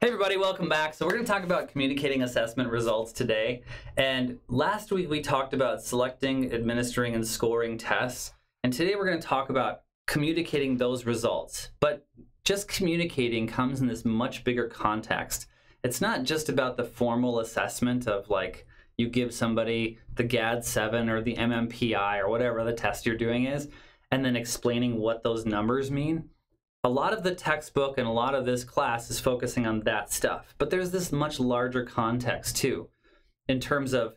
Hey everybody, welcome back. So we're going to talk about communicating assessment results today. And last week we talked about selecting, administering, and scoring tests. And today we're going to talk about communicating those results. But just communicating comes in this much bigger context. It's not just about the formal assessment of like you give somebody the GAD-7 or the MMPI or whatever the test you're doing is, and then explaining what those numbers mean a lot of the textbook and a lot of this class is focusing on that stuff. But there's this much larger context too, in terms of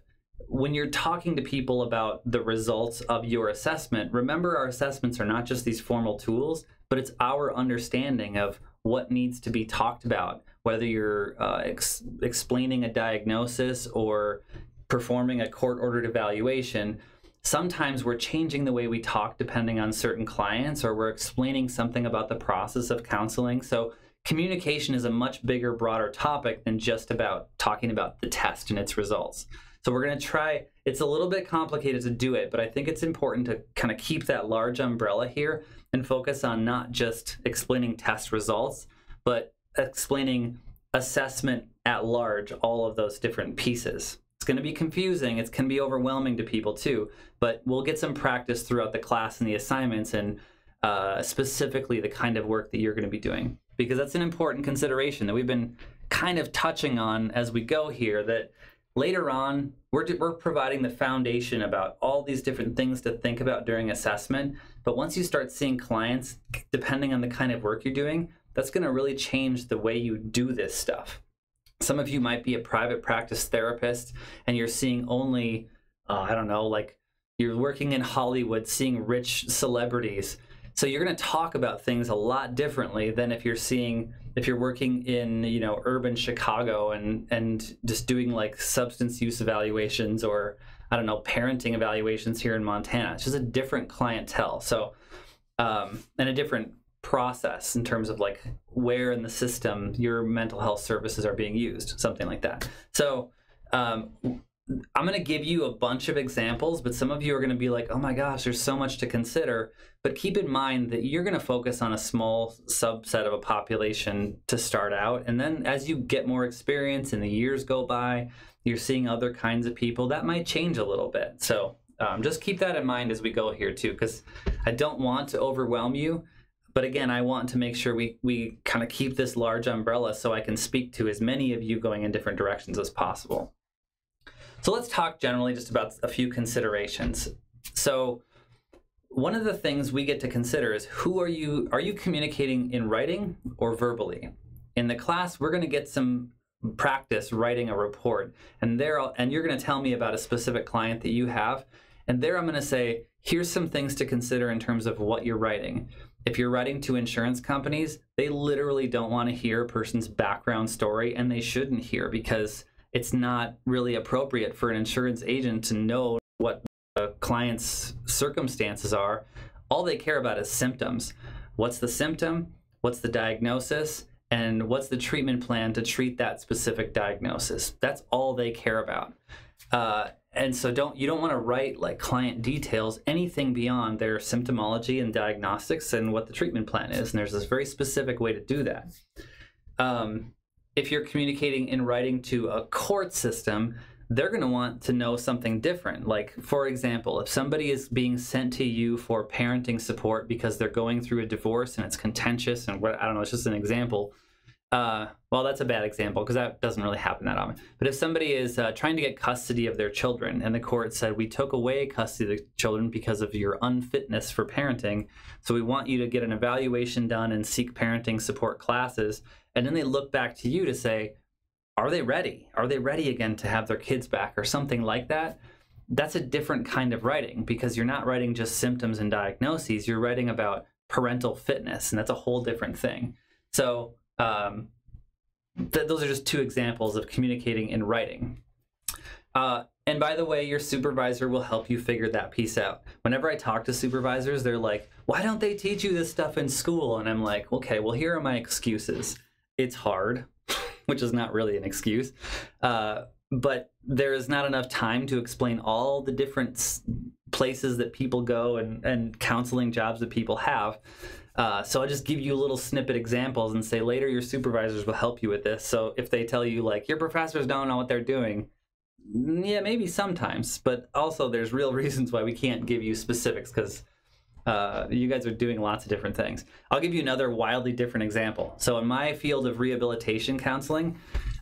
when you're talking to people about the results of your assessment, remember our assessments are not just these formal tools, but it's our understanding of what needs to be talked about, whether you're uh, ex explaining a diagnosis or performing a court ordered evaluation sometimes we're changing the way we talk depending on certain clients or we're explaining something about the process of counseling. So communication is a much bigger, broader topic than just about talking about the test and its results. So we're going to try, it's a little bit complicated to do it, but I think it's important to kind of keep that large umbrella here and focus on not just explaining test results, but explaining assessment at large, all of those different pieces. It's going to be confusing. It's going to be overwhelming to people too. But we'll get some practice throughout the class and the assignments and uh, specifically the kind of work that you're going to be doing. Because that's an important consideration that we've been kind of touching on as we go here that later on we're, we're providing the foundation about all these different things to think about during assessment. But once you start seeing clients, depending on the kind of work you're doing, that's going to really change the way you do this stuff. Some of you might be a private practice therapist and you're seeing only, uh, I don't know, like you're working in Hollywood, seeing rich celebrities. So you're going to talk about things a lot differently than if you're seeing if you're working in you know urban Chicago and and just doing like substance use evaluations or I don't know parenting evaluations here in Montana. It's just a different clientele. So um, and a different process in terms of like where in the system your mental health services are being used, something like that. So um, I'm going to give you a bunch of examples, but some of you are going to be like, oh my gosh, there's so much to consider. But keep in mind that you're going to focus on a small subset of a population to start out. And then as you get more experience and the years go by, you're seeing other kinds of people, that might change a little bit. So um, just keep that in mind as we go here too, because I don't want to overwhelm you. But again, I want to make sure we, we kind of keep this large umbrella so I can speak to as many of you going in different directions as possible. So let's talk generally just about a few considerations. So one of the things we get to consider is who are you are you communicating in writing or verbally? In the class, we're going to get some practice writing a report and there and you're going to tell me about a specific client that you have and there I'm going to say here's some things to consider in terms of what you're writing if you're writing to insurance companies, they literally don't want to hear a person's background story, and they shouldn't hear because it's not really appropriate for an insurance agent to know what a client's circumstances are. All they care about is symptoms. What's the symptom? What's the diagnosis? And what's the treatment plan to treat that specific diagnosis? That's all they care about. Uh, and so don't you don't want to write like client details anything beyond their symptomology and diagnostics and what the treatment plan is and there's this very specific way to do that. Um, if you're communicating in writing to a court system they're going to want to know something different. Like for example if somebody is being sent to you for parenting support because they're going through a divorce and it's contentious and what i don't know it's just an example uh, well, that's a bad example because that doesn't really happen that often. But if somebody is uh, trying to get custody of their children and the court said, We took away custody of the children because of your unfitness for parenting, so we want you to get an evaluation done and seek parenting support classes. And then they look back to you to say, Are they ready? Are they ready again to have their kids back or something like that? That's a different kind of writing because you're not writing just symptoms and diagnoses, you're writing about parental fitness, and that's a whole different thing. So, um, th- those are just two examples of communicating in writing. Uh, and by the way, your supervisor will help you figure that piece out. Whenever I talk to supervisors, they're like, why don't they teach you this stuff in school? And I'm like, okay, well, here are my excuses. It's hard, which is not really an excuse. Uh, but there is not enough time to explain all the different places that people go and, and counseling jobs that people have. Uh, so I'll just give you little snippet examples and say later your supervisors will help you with this. So if they tell you like your professors don't know what they're doing, mm, yeah, maybe sometimes, but also there's real reasons why we can't give you specifics because uh, you guys are doing lots of different things. I'll give you another wildly different example. So in my field of rehabilitation counseling,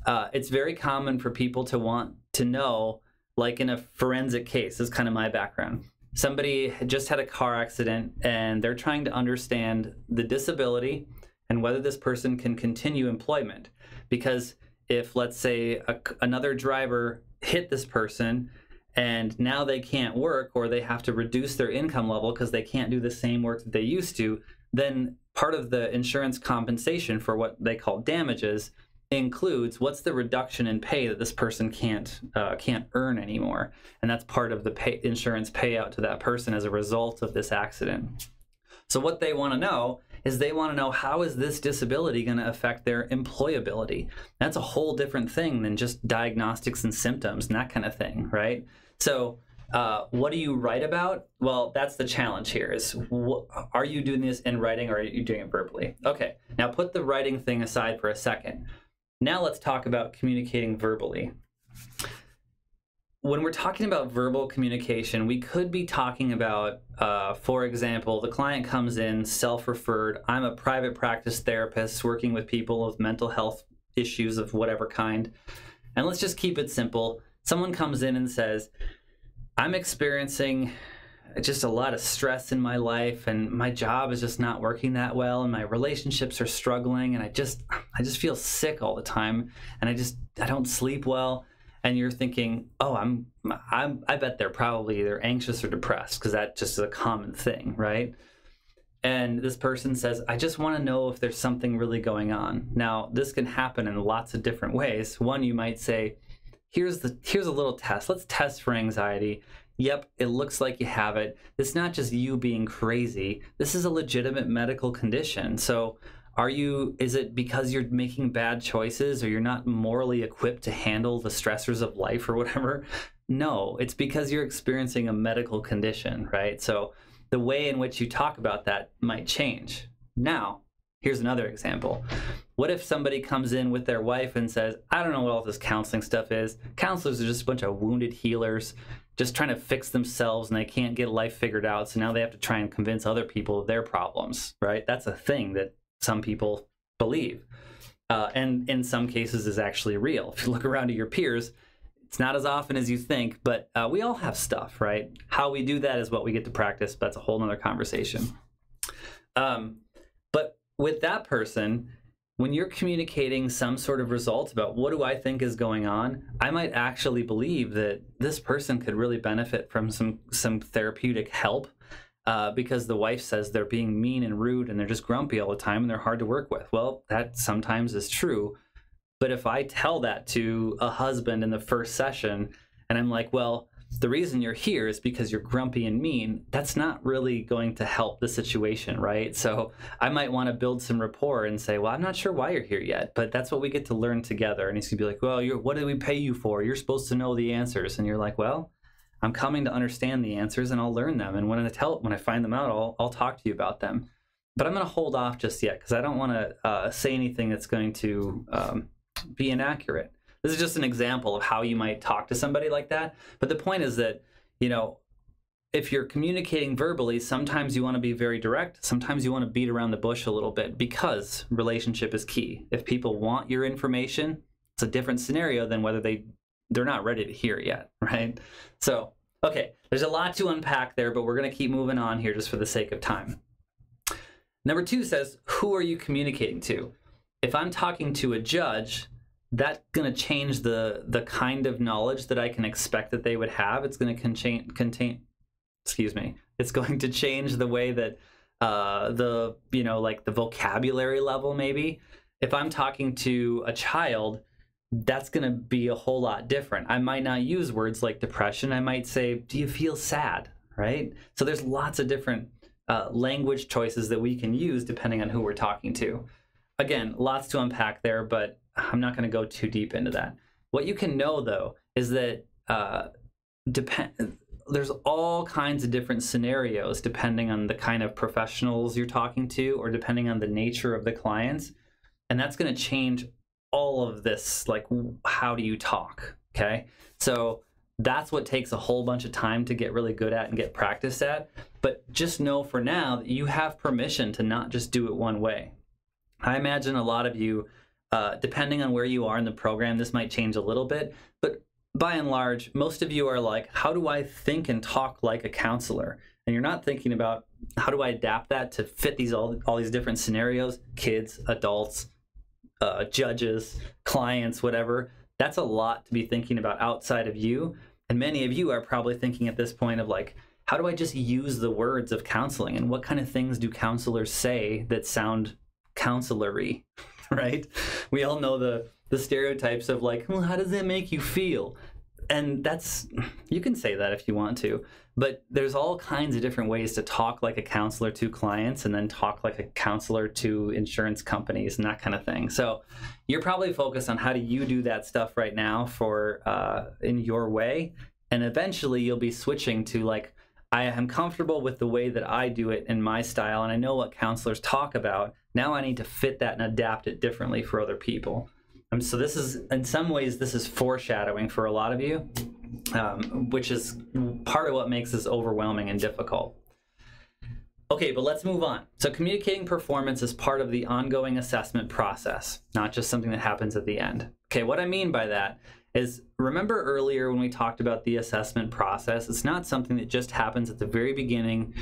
uh, it's very common for people to want to know, like in a forensic case, is kind of my background somebody just had a car accident and they're trying to understand the disability and whether this person can continue employment. Because if, let's say, a, another driver hit this person and now they can't work or they have to reduce their income level because they can't do the same work that they used to, then part of the insurance compensation for what they call damages includes what's the reduction in pay that this person can't uh, can't earn anymore, and that's part of the pay, insurance payout to that person as a result of this accident. So what they want to know is they want to know how is this disability going to affect their employability. That's a whole different thing than just diagnostics and symptoms and that kind of thing, right? So. Uh, what do you write about? Well, that's the challenge here. Is are you doing this in writing or are you doing it verbally? Okay, now put the writing thing aside for a second. Now let's talk about communicating verbally. When we're talking about verbal communication, we could be talking about, uh, for example, the client comes in self referred. I'm a private practice therapist working with people with mental health issues of whatever kind. And let's just keep it simple. Someone comes in and says, I'm experiencing just a lot of stress in my life and my job is just not working that well and my relationships are struggling and I just I just feel sick all the time and I just I don't sleep well and you're thinking, "Oh, I'm I'm I bet they're probably either anxious or depressed because that just is a common thing, right?" And this person says, "I just want to know if there's something really going on." Now, this can happen in lots of different ways. One you might say, here's the here's a little test. Let's test for anxiety yep, it looks like you have it. It's not just you being crazy. This is a legitimate medical condition. So, are you, is it because you're making bad choices or you're not morally equipped to handle the stressors of life or whatever? No, it's because you're experiencing a medical condition, right? So, the way in which you talk about that might change. Now, here's another example. What if somebody comes in with their wife and says, I don't know what all this counseling stuff is. Counselors are just a bunch of wounded healers just trying to fix themselves and they can't get life figured out. So now they have to try and convince other people of their problems, right? That's a thing that some people believe. Uh, and in some cases is actually real. If you look around at your peers, it's not as often as you think, but uh, we all have stuff, right? How we do that is what we get to practice. That's a whole other conversation. Um, but with that person, when you're communicating some sort of result about what do I think is going on, I might actually believe that this person could really benefit from some some therapeutic help uh, because the wife says they're being mean and rude and they're just grumpy all the time and they're hard to work with. Well, that sometimes is true. But if I tell that to a husband in the first session and I'm like, well, the reason you're here is because you're grumpy and mean, that's not really going to help the situation, right? So I might want to build some rapport and say, well, I'm not sure why you're here yet, but that's what we get to learn together. And he's going to be like, well, what did we pay you for? You're supposed to know the answers. And you're like, well, I'm coming to understand the answers and I'll learn them. And when I tell, when I find them out, I'll, I'll talk to you about them. But I'm going to hold off just yet because I don't want to uh, say anything that's going to um, be inaccurate. This is just an example of how you might talk to somebody like that. But the point is that, you know, if you're communicating verbally, sometimes you want to be very direct. Sometimes you want to beat around the bush a little bit because relationship is key. If people want your information, it's a different scenario than whether they they're not ready to hear yet, right? So, okay, there's a lot to unpack there, but we're going to keep moving on here just for the sake of time. Number 2 says, who are you communicating to? If I'm talking to a judge, that's going to change the the kind of knowledge that I can expect that they would have. It's going to contain contain excuse me. It's going to change the way that uh, the you know like the vocabulary level maybe. If I'm talking to a child, that's going to be a whole lot different. I might not use words like depression. I might say, "Do you feel sad?" Right? So there's lots of different uh, language choices that we can use depending on who we're talking to. Again, lots to unpack there, but I'm not going to go too deep into that. What you can know though is that uh, depend there's all kinds of different scenarios depending on the kind of professionals you're talking to or depending on the nature of the clients and that's going to change all of this like how do you talk okay so that's what takes a whole bunch of time to get really good at and get practice at but just know for now that you have permission to not just do it one way i imagine a lot of you uh, depending on where you are in the program this might change a little bit but by and large most of you are like how do i think and talk like a counselor and you're not thinking about how do i adapt that to fit these all, all these different scenarios kids adults uh, judges, clients, whatever. That's a lot to be thinking about outside of you. And many of you are probably thinking at this point of like, how do I just use the words of counseling? And what kind of things do counselors say that sound counselory, right? We all know the the stereotypes of like, well, how does that make you feel? And that's you can say that if you want to, but there's all kinds of different ways to talk like a counselor to clients and then talk like a counselor to insurance companies and that kind of thing. So you're probably focused on how do you do that stuff right now for uh, in your way, and eventually you'll be switching to like I am comfortable with the way that I do it in my style, and I know what counselors talk about. Now I need to fit that and adapt it differently for other people. Um, so this is, in some ways, this is foreshadowing for a lot of you um, which is part of what makes this overwhelming and difficult. Okay, but let's move on. So communicating performance is part of the ongoing assessment process, not just something that happens at the end. Okay, what I mean by that is remember earlier when we talked about the assessment process, it's not something that just happens at the very beginning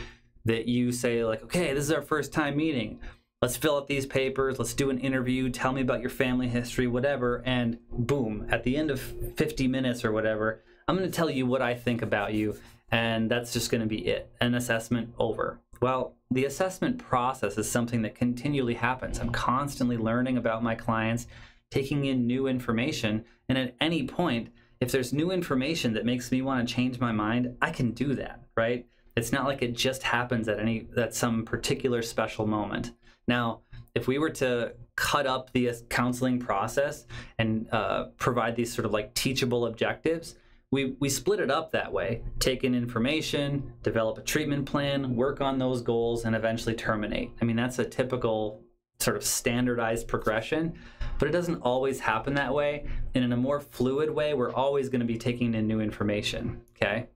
that you say like, okay, this is our first time meeting. Let's fill out these papers, let's do an interview, tell me about your family history, whatever, and boom, at the end of 50 minutes or whatever, I'm going to tell you what I think about you, and that's just going to be it. An assessment over. Well, the assessment process is something that continually happens. I'm constantly learning about my clients, taking in new information, and at any point, if there's new information that makes me want to change my mind, I can do that, right? It's not like it just happens at any at some particular special moment. Now, if we were to cut up the counseling process and uh, provide these sort of like teachable objectives, we, we split it up that way. Take in information develop a treatment plan work on those goals and eventually terminate. I mean that's a typical sort of standardized progression but it doesn't always happen that way. And in a more fluid way we're always going to be taking in new information okay?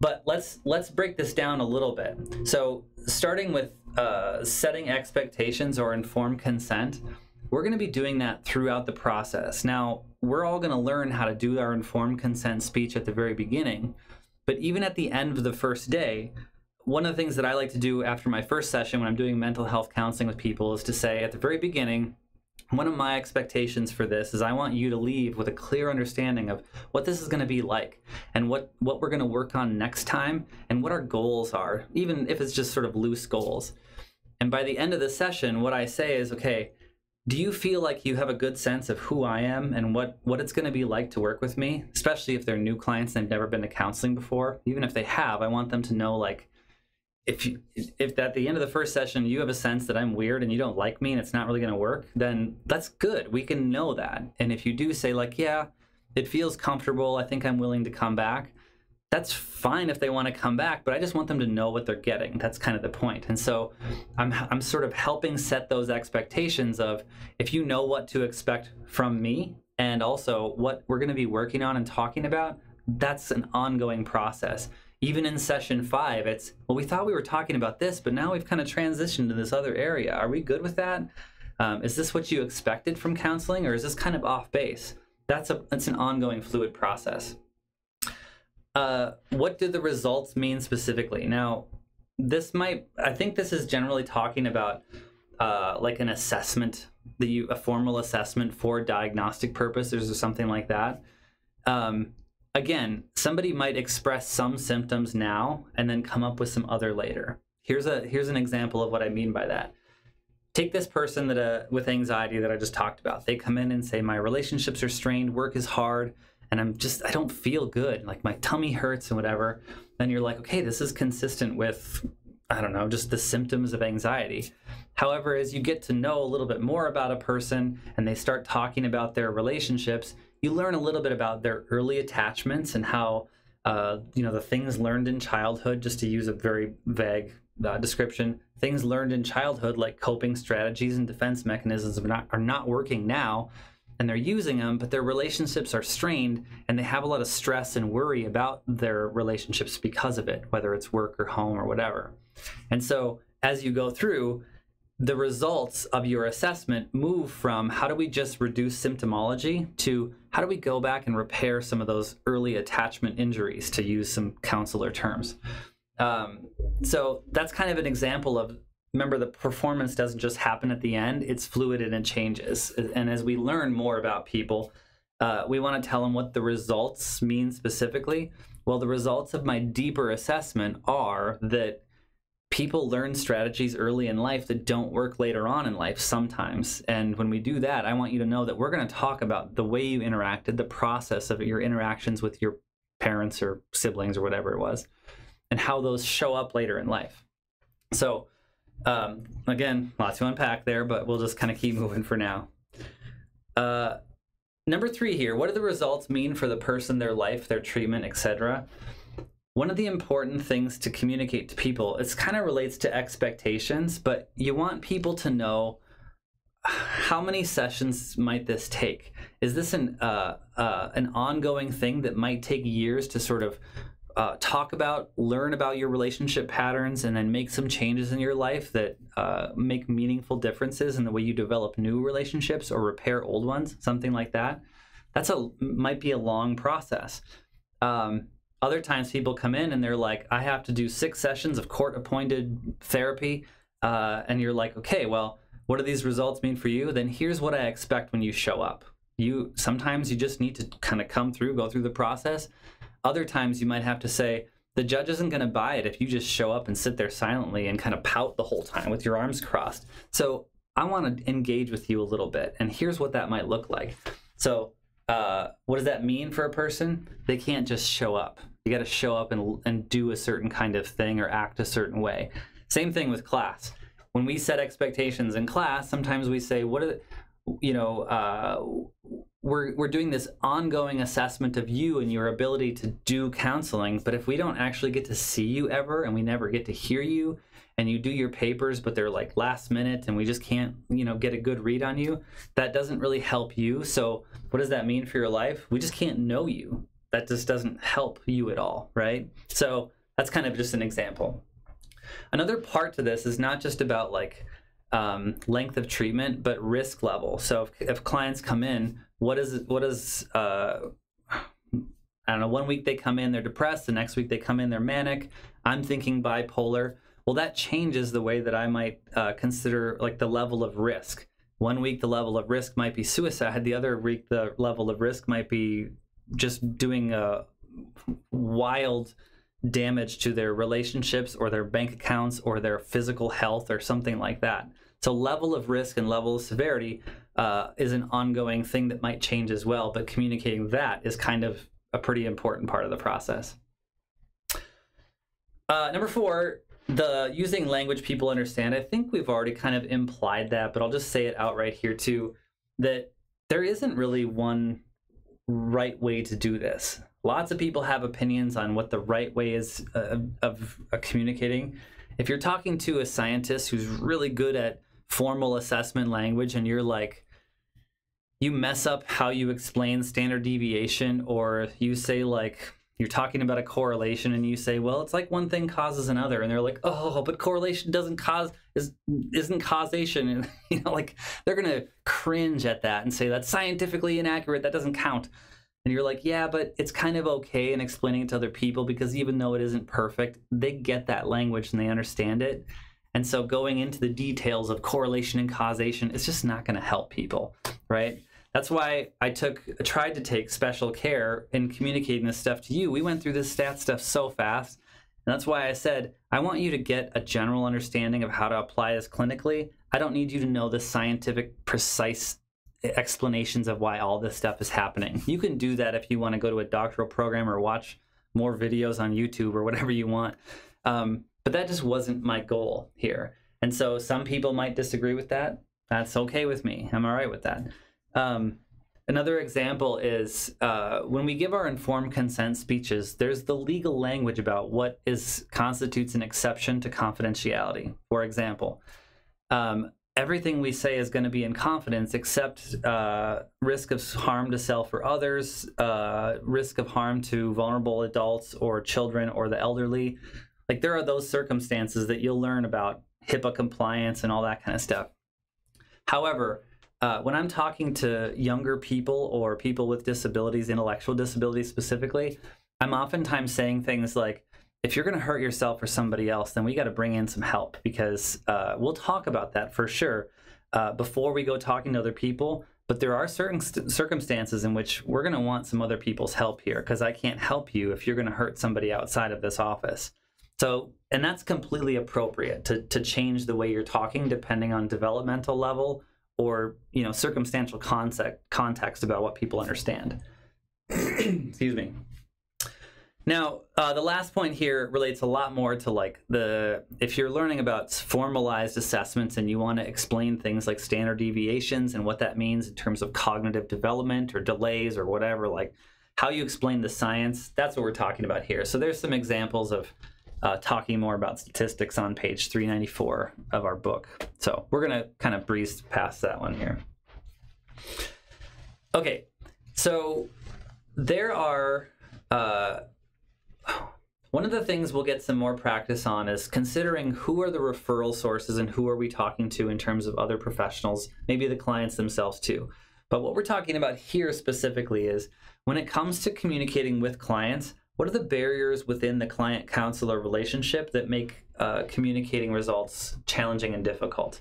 But let's let's break this down a little bit. So starting with uh, setting expectations or informed consent we're going to be doing that throughout the process now we're all going to learn how to do our informed consent speech at the very beginning. But even at the end of the first day, one of the things that I like to do after my first session when I'm doing mental health counseling with people is to say at the very beginning, one of my expectations for this is I want you to leave with a clear understanding of what this is going to be like and what, what we're going to work on next time and what our goals are, even if it's just sort of loose goals. And by the end of the session, what I say is, okay, do you feel like you have a good sense of who I am and what, what it's going to be like to work with me, especially if they're new clients and they've never been to counseling before? Even if they have, I want them to know like if you, if at the end of the first session you have a sense that I'm weird and you don't like me and it's not really going to work, then that's good. We can know that. And if you do say like, yeah, it feels comfortable, I think I'm willing to come back, that's fine if they want to come back, but I just want them to know what they're getting. That's kind of the point. And so I'm, I'm sort of helping set those expectations of if you know what to expect from me and also what we're going to be working on and talking about, that's an ongoing process. Even in session five, it's, well, we thought we were talking about this, but now we've kind of transitioned to this other area. Are we good with that? Um, is this what you expected from counseling or is this kind of off base? That's, a, that's an ongoing fluid process. Uh, what do the results mean specifically? Now, this might, I think this is generally talking about uh, like an assessment, the a formal assessment for diagnostic purposes or something like that. Um, again, somebody might express some symptoms now and then come up with some other later. Here's a here's an example of what I mean by that. Take this person that uh, with anxiety that I just talked about. They come in and say, "My relationships are strained, work is hard, and I'm just I don't feel good. Like my tummy hurts and whatever. Then you're like, okay, this is consistent with I don't know, just the symptoms of anxiety. However, as you get to know a little bit more about a person and they start talking about their relationships, you learn a little bit about their early attachments and how uh, you know, the things learned in childhood, just to use a very vague uh, description, things learned in childhood, like coping strategies and defense mechanisms, are not, are not working now. And they're using them, but their relationships are strained and they have a lot of stress and worry about their relationships because of it, whether it's work or home or whatever. And so as you go through, the results of your assessment move from how do we just reduce symptomology to how do we go back and repair some of those early attachment injuries, to use some counselor terms. Um, so that's kind of an example of remember the performance doesn't just happen at the end, it's fluid and it changes. And as we learn more about people, uh, we want to tell them what the results mean specifically. Well, the results of my deeper assessment are that people learn strategies early in life that don't work later on in life sometimes. And when we do that, I want you to know that we're going to talk about the way you interacted, the process of your interactions with your parents or siblings or whatever it was, and how those show up later in life. So, um, again, lots to unpack there, but we'll just kind of keep moving for now. Uh, number three here what do the results mean for the person, their life, their treatment, etc.? one of the important things to communicate to people it kind of relates to expectations but you want people to know how many sessions might this take is this an uh, uh, an ongoing thing that might take years to sort of uh, talk about learn about your relationship patterns and then make some changes in your life that uh, make meaningful differences in the way you develop new relationships or repair old ones something like that that's a might be a long process um, other times people come in and they're like, I have to do six sessions of court appointed therapy. Uh, and you're like, okay, well, what do these results mean for you? Then here's what I expect when you show up. You sometimes you just need to kind of come through, go through the process. Other times you might have to say, the judge isn't going to buy it if you just show up and sit there silently and kind of pout the whole time with your arms crossed. So I want to engage with you a little bit. And here's what that might look like. So uh, what does that mean for a person? They can't just show up. You got to show up and, and do a certain kind of thing or act a certain way. Same thing with class. When we set expectations in class, sometimes we say, "What are the, you know?" Uh, we're we're doing this ongoing assessment of you and your ability to do counseling. But if we don't actually get to see you ever, and we never get to hear you, and you do your papers, but they're like last minute, and we just can't, you know, get a good read on you, that doesn't really help you. So, what does that mean for your life? We just can't know you that just doesn't help you at all, right? So that's kind of just an example. Another part to this is not just about like um, length of treatment, but risk level. So if, if clients come in, what is what is uh, I don't know. One week they come in, they're depressed. The next week they come in, they're manic. I'm thinking bipolar. Well, that changes the way that I might uh, consider like the level of risk. One week the level of risk might be suicide. The other week the level of risk might be just doing a wild damage to their relationships or their bank accounts or their physical health or something like that. So, level of risk and level of severity uh, is an ongoing thing that might change as well, but communicating that is kind of a pretty important part of the process. Uh, number four, the using language people understand. I think we've already kind of implied that, but I'll just say it outright here too that there isn't really one right way to do this. Lots of people have opinions on what the right way is uh, of, of communicating. If you're talking to a scientist who's really good at formal assessment language and you're like, you mess up how you explain standard deviation, or you say, like, you're talking about a correlation and you say, well, it's like one thing causes another. And they're like, oh, but correlation doesn't cause, is, isn't causation. And, you know, like they're going to cringe at that and say that's scientifically inaccurate. That doesn't count. And you're like, yeah, but it's kind of okay in explaining it to other people because even though it isn't perfect, they get that language and they understand it. And so going into the details of correlation and causation, is just not going to help people, right? That's why I took tried to take special care in communicating this stuff to you. We went through this stat stuff so fast. And that's why I said, I want you to get a general understanding of how to apply this clinically. I don't need you to know the scientific, precise explanations of why all this stuff is happening. You can do that if you want to go to a doctoral program or watch more videos on YouTube or whatever you want. Um, but that just wasn't my goal here. And so some people might disagree with that. That's okay with me. I'm all right with that. Um, Another example is uh, when we give our informed consent speeches, there's the legal language about what is constitutes an exception to confidentiality. For example, um, everything we say is going to be in confidence except uh, risk of harm to self or others, uh, risk of harm to vulnerable adults or children or the elderly. Like there are those circumstances that you'll learn about HIPAA compliance and all that kind of stuff. However, uh, when I'm talking to younger people or people with disabilities, intellectual disabilities specifically, I'm oftentimes saying things like, if you're going to hurt yourself or somebody else, then we got to bring in some help because uh, we'll talk about that for sure uh, before we go talking to other people. But there are certain circumstances in which we're going to want some other people's help here because I can't help you if you're going to hurt somebody outside of this office. So, and that's completely appropriate to, to change the way you're talking depending on developmental level or you know circumstantial concept, context about what people understand. Excuse me. Now, uh, the last point here relates a lot more to like the if you're learning about formalized assessments and you want to explain things like standard deviations and what that means in terms of cognitive development or delays or whatever, like how you explain the science, that's what we're talking about here. So there's some examples of uh, talking more about statistics on page 394 of our book. So we're going to kind of breeze past that one here. Okay, so there are, uh, one of the things we'll get some more practice on is considering who are the referral sources and who are we talking to in terms of other professionals, maybe the clients themselves too. But what we're talking about here specifically is when it comes to communicating with clients, what are the barriers within the client counselor relationship that make uh, communicating results challenging and difficult?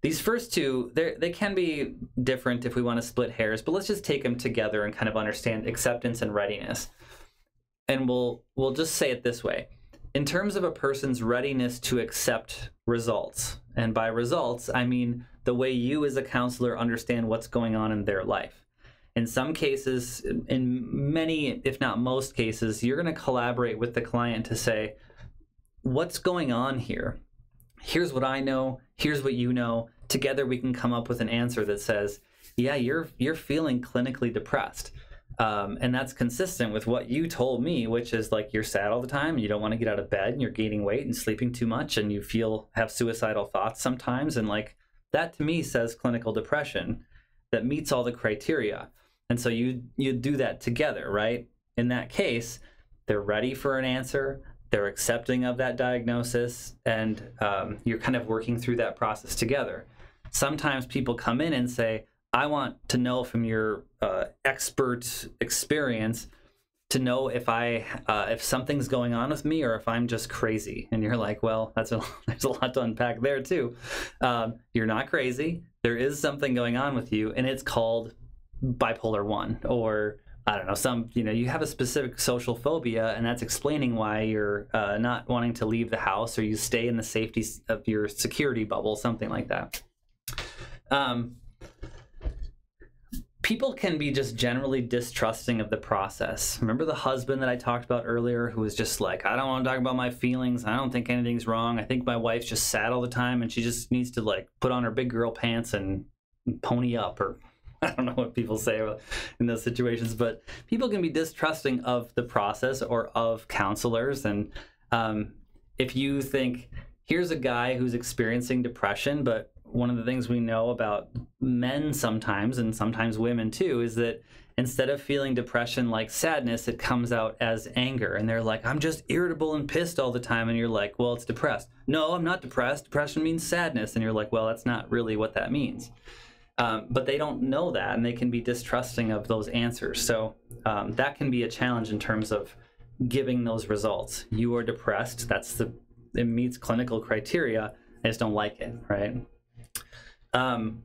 These first two, they can be different if we want to split hairs, but let's just take them together and kind of understand acceptance and readiness. And we'll we'll just say it this way. In terms of a person's readiness to accept results, and by results, I mean the way you as a counselor understand what's going on in their life in some cases, in many, if not most cases, you're going to collaborate with the client to say, what's going on here? Here's what I know. Here's what you know. Together, we can come up with an answer that says, yeah, you're you're feeling clinically depressed. Um, and that's consistent with what you told me, which is like you're sad all the time, you don't want to get out of bed, and you're gaining weight and sleeping too much, and you feel have suicidal thoughts sometimes, and like that to me says clinical depression that meets all the criteria. And so you you do that together, right? In that case, they're ready for an answer, they're accepting of that diagnosis, and um, you're kind of working through that process together. Sometimes people come in and say, "I want to know from your uh, expert experience." to know if I uh, if something's going on with me or if I'm just crazy. And you're like, well, that's a there's a lot to unpack there too. Um, you're not crazy. There is something going on with you, and it's called bipolar one or I don't know, some, you know, you have a specific social phobia, and that's explaining why you're uh, not wanting to leave the house or you stay in the safety of your security bubble, something like that. Um, people can be just generally distrusting of the process. Remember the husband that I talked about earlier who was just like, I don't want to talk about my feelings. I don't think anything's wrong. I think my wife's just sad all the time and she just needs to like put on her big girl pants and pony up or I don't know what people say in those situations, but people can be distrusting of the process or of counselors. And um, if you think, here's a guy who's experiencing depression, but one of the things we know about men sometimes, and sometimes women too, is that instead of feeling depression like sadness, it comes out as anger. And they're like, I'm just irritable and pissed all the time. And you're like, well, it's depressed. No, I'm not depressed. Depression means sadness. And you're like, well, that's not really what that means. Um, but they don't know that and they can be distrusting of those answers. So um, that can be a challenge in terms of giving those results. You are depressed. That's the, it meets clinical criteria. I just don't like it, right? Um,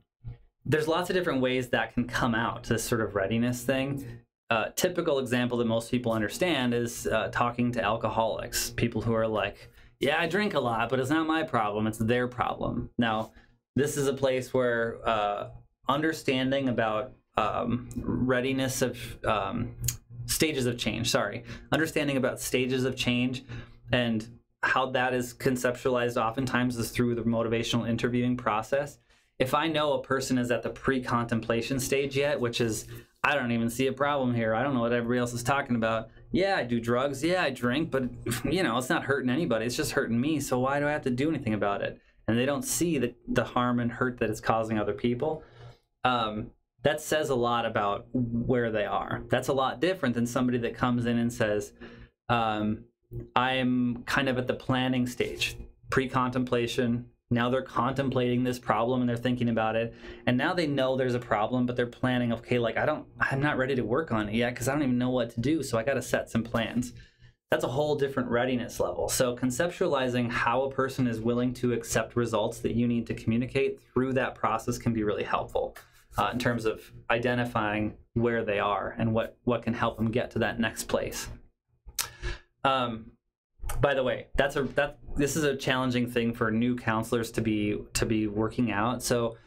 there's lots of different ways that can come out, this sort of readiness thing. Uh, typical example that most people understand is uh, talking to alcoholics, people who are like, yeah, I drink a lot, but it's not my problem, it's their problem. Now, this is a place where uh, understanding about um, readiness of um, stages of change. Sorry, understanding about stages of change and how that is conceptualized oftentimes is through the motivational interviewing process if I know a person is at the pre-contemplation stage yet, which is I don't even see a problem here. I don't know what everybody else is talking about. Yeah, I do drugs. Yeah, I drink, but you know, it's not hurting anybody. It's just hurting me. So why do I have to do anything about it? And they don't see the, the harm and hurt that it's causing other people. Um, that says a lot about where they are. That's a lot different than somebody that comes in and says, um, I'm kind of at the planning stage, pre contemplation. Now they're contemplating this problem and they're thinking about it. And now they know there's a problem, but they're planning, okay, like I don't, I'm not ready to work on it yet because I don't even know what to do. So I got to set some plans. That's a whole different readiness level. So conceptualizing how a person is willing to accept results that you need to communicate through that process can be really helpful uh, in terms of identifying where they are and what, what can help them get to that next place. Um, by the way, that's a that this is a challenging thing for new counselors to be to be working out. So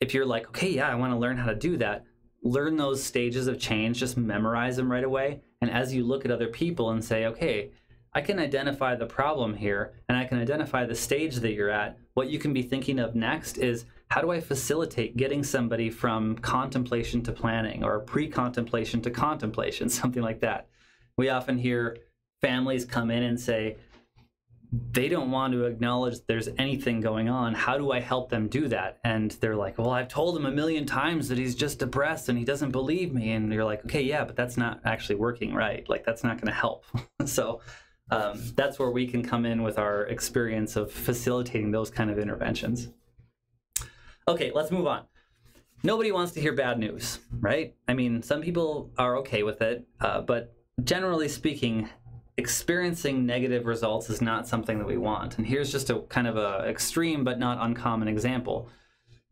if you're like, okay, yeah, I want to learn how to do that, learn those stages of change, just memorize them right away. And as you look at other people and say, okay, I can identify the problem here and I can identify the stage that you're at. What you can be thinking of next is how do I facilitate getting somebody from contemplation to planning or pre contemplation to contemplation, something like that. We often hear families come in and say they don't want to acknowledge there's anything going on. How do I help them do that? And they're like, well, I've told him a million times that he's just depressed and he doesn't believe me. And you're like, okay, yeah, but that's not actually working right. Like, that's not going to help. so, um, that's where we can come in with our experience of facilitating those kind of interventions. Okay, let's move on. Nobody wants to hear bad news, right? I mean, some people are okay with it, uh, but generally speaking, experiencing negative results is not something that we want. And here's just a kind of a extreme but not uncommon example.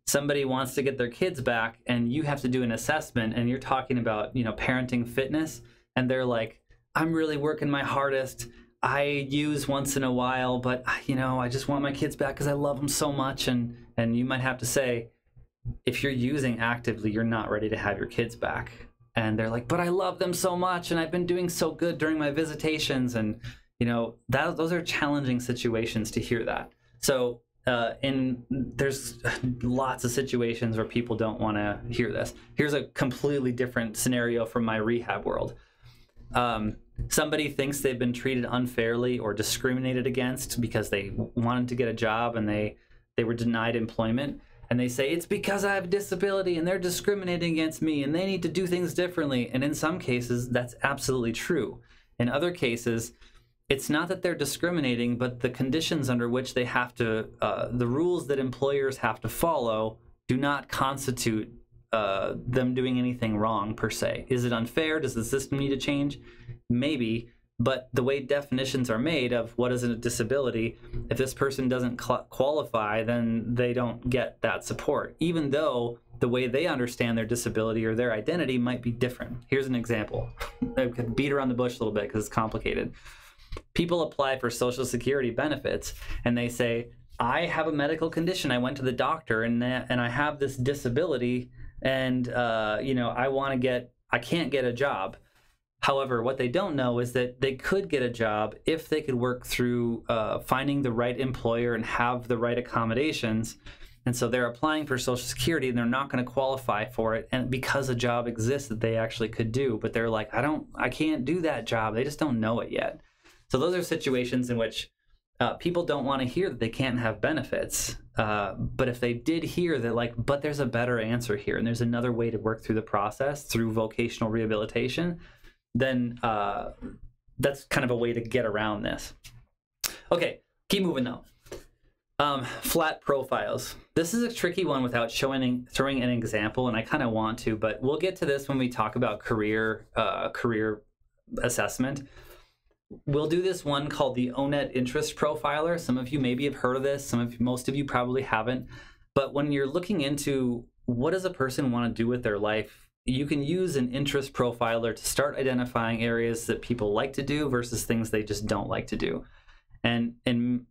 Somebody wants to get their kids back and you have to do an assessment and you're talking about, you know, parenting fitness and they're like, "I'm really working my hardest. I use once in a while, but you know, I just want my kids back cuz I love them so much." And and you might have to say if you're using actively, you're not ready to have your kids back and they're like, "But I love them so much, and I've been doing so good during my visitations." And you know, that those are challenging situations to hear that. So, uh, in there's lots of situations where people don't want to hear this. Here's a completely different scenario from my rehab world. Um, somebody thinks they've been treated unfairly or discriminated against because they wanted to get a job and they they were denied employment and they say it's because I have a disability and they're discriminating against me and they need to do things differently. And in some cases, that's absolutely true. In other cases, it's not that they're discriminating, but the conditions under which they have to, uh, the rules that employers have to follow do not constitute uh, them doing anything wrong per se. Is it unfair? Does the system need to change? Maybe, but the way definitions are made of what is a disability, if this person doesn't qualify, then they don't get that support, even though the way they understand their disability or their identity might be different. Here's an example. I could beat around the bush a little bit because it's complicated. People apply for Social Security benefits and they say, I have a medical condition. I went to the doctor and, and I have this disability and, uh, you know, I want to get, I can't get a job However, what they don't know is that they could get a job if they could work through uh, finding the right employer and have the right accommodations. And so they're applying for Social Security and they're not going to qualify for it. And because a job exists that they actually could do, but they're like, I don't, I can't do that job. They just don't know it yet. So those are situations in which uh, people don't want to hear that they can't have benefits. Uh, but if they did hear that, like, but there's a better answer here and there's another way to work through the process through vocational rehabilitation, then uh, that's kind of a way to get around this. Okay, keep moving though. Um, flat profiles. This is a tricky one without showing throwing an example, and I kind of want to, but we'll get to this when we talk about career uh, career assessment. We'll do this one called the O*NET Interest Profiler. Some of you maybe have heard of this. Some of most of you probably haven't. But when you're looking into what does a person want to do with their life you can use an interest profiler to start identifying areas that people like to do versus things they just don't like to do. And and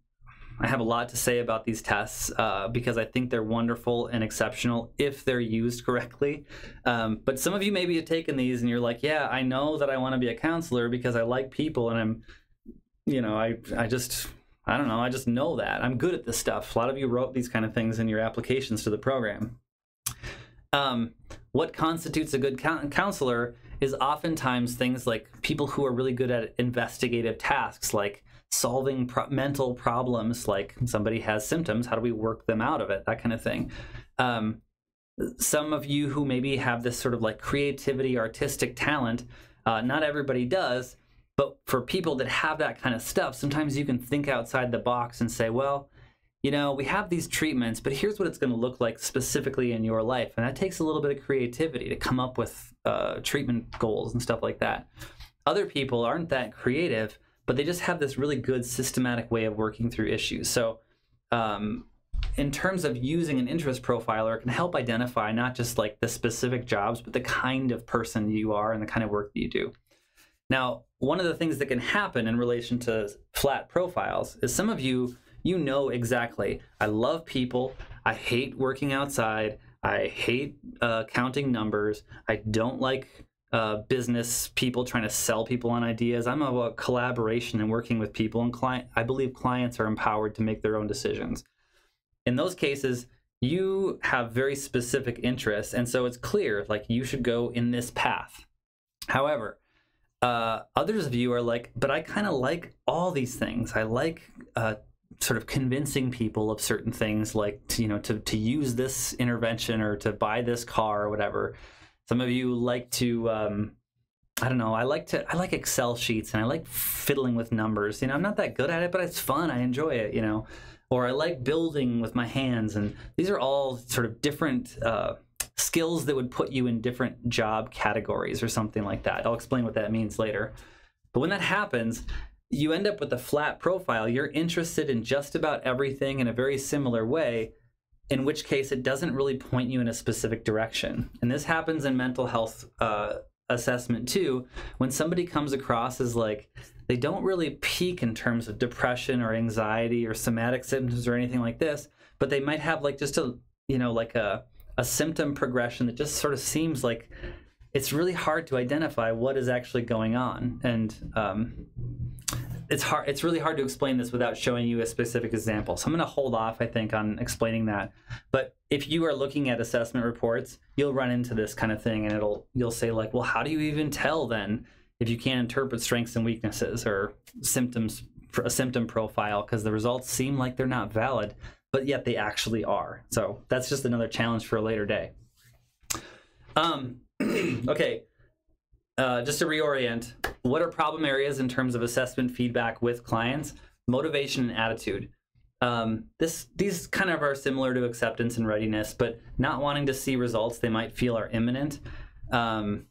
I have a lot to say about these tests uh, because I think they're wonderful and exceptional if they're used correctly. Um, but some of you maybe have taken these and you're like, yeah, I know that I want to be a counselor because I like people and I'm, you know, I I just I don't know. I just know that. I'm good at this stuff. A lot of you wrote these kind of things in your applications to the program. Um, what constitutes a good counselor is oftentimes things like people who are really good at investigative tasks, like solving pro- mental problems, like somebody has symptoms, how do we work them out of it, that kind of thing. Um, some of you who maybe have this sort of like creativity, artistic talent, uh, not everybody does, but for people that have that kind of stuff, sometimes you can think outside the box and say, well, you know, we have these treatments, but here's what it's going to look like specifically in your life. And that takes a little bit of creativity to come up with uh, treatment goals and stuff like that. Other people aren't that creative, but they just have this really good systematic way of working through issues. So, um, in terms of using an interest profiler, it can help identify not just like the specific jobs, but the kind of person you are and the kind of work that you do. Now, one of the things that can happen in relation to flat profiles is some of you, you know exactly, I love people, I hate working outside, I hate uh, counting numbers, I don't like uh, business people trying to sell people on ideas. I'm about collaboration and working with people, and client. I believe clients are empowered to make their own decisions. In those cases, you have very specific interests, and so it's clear like you should go in this path. However, uh, others of you are like, but I kind of like all these things. I like uh, sort of convincing people of certain things, like to, you know, to to use this intervention or to buy this car or whatever. Some of you like to. Um, I don't know. I like to. I like Excel sheets and I like fiddling with numbers. You know, I'm not that good at it, but it's fun. I enjoy it. You know, or I like building with my hands, and these are all sort of different. Uh, skills that would put you in different job categories or something like that. I'll explain what that means later. But when that happens, you end up with a flat profile. You're interested in just about everything in a very similar way, in which case it doesn't really point you in a specific direction. And this happens in mental health uh, assessment too. When somebody comes across as like, they don't really peak in terms of depression or anxiety or somatic symptoms or anything like this, but they might have like just a, you know, like a, a symptom progression that just sort of seems like it's really hard to identify what is actually going on and um, it's hard it's really hard to explain this without showing you a specific example so i'm going to hold off i think on explaining that but if you are looking at assessment reports you'll run into this kind of thing and it'll you'll say like well how do you even tell then if you can't interpret strengths and weaknesses or symptoms a symptom profile because the results seem like they're not valid but yet they actually are. So that's just another challenge for a later day. Um, okay, uh, just to reorient, what are problem areas in terms of assessment feedback with clients? Motivation and attitude. Um, this these kind of are similar to acceptance and readiness, but not wanting to see results they might feel are imminent. Um,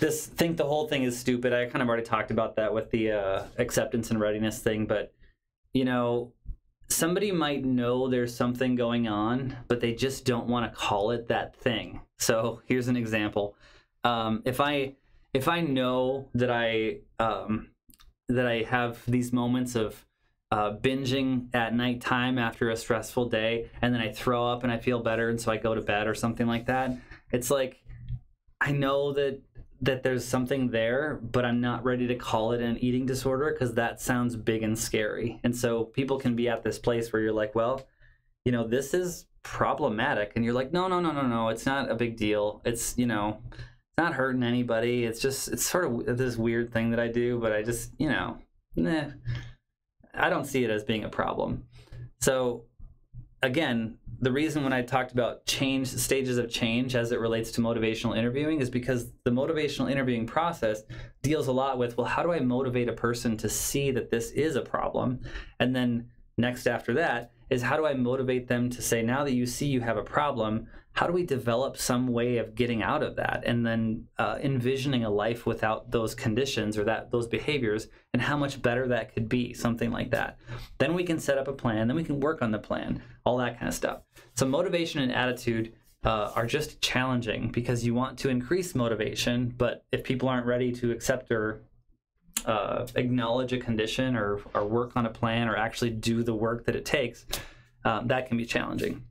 this think the whole thing is stupid. I kind of already talked about that with the uh, acceptance and readiness thing, but you know, somebody might know there's something going on, but they just don't want to call it that thing. So here's an example. Um, if I if I know that I um, that I have these moments of uh, binging at nighttime after a stressful day, and then I throw up and I feel better, and so I go to bed or something like that. It's like I know that that there's something there, but I'm not ready to call it an eating disorder because that sounds big and scary. And so people can be at this place where you're like, well, you know, this is problematic. And you're like, no, no, no, no, no, it's not a big deal. It's, you know, it's not hurting anybody. It's just, it's sort of this weird thing that I do, but I just, you know, nah, I don't see it as being a problem. So again, the reason when I talked about change stages of change as it relates to motivational interviewing is because the motivational interviewing process deals a lot with well, how do I motivate a person to see that this is a problem? And then next after that is how do I motivate them to say, now that you see you have a problem, how do we develop some way of getting out of that? And then uh, envisioning a life without those conditions or that those behaviors and how much better that could be something like that. Then we can set up a plan then we can work on the plan all that kind of stuff. So motivation and attitude uh, are just challenging because you want to increase motivation but if people aren't ready to accept or uh, acknowledge a condition or, or work on a plan or actually do the work that it takes um, that can be challenging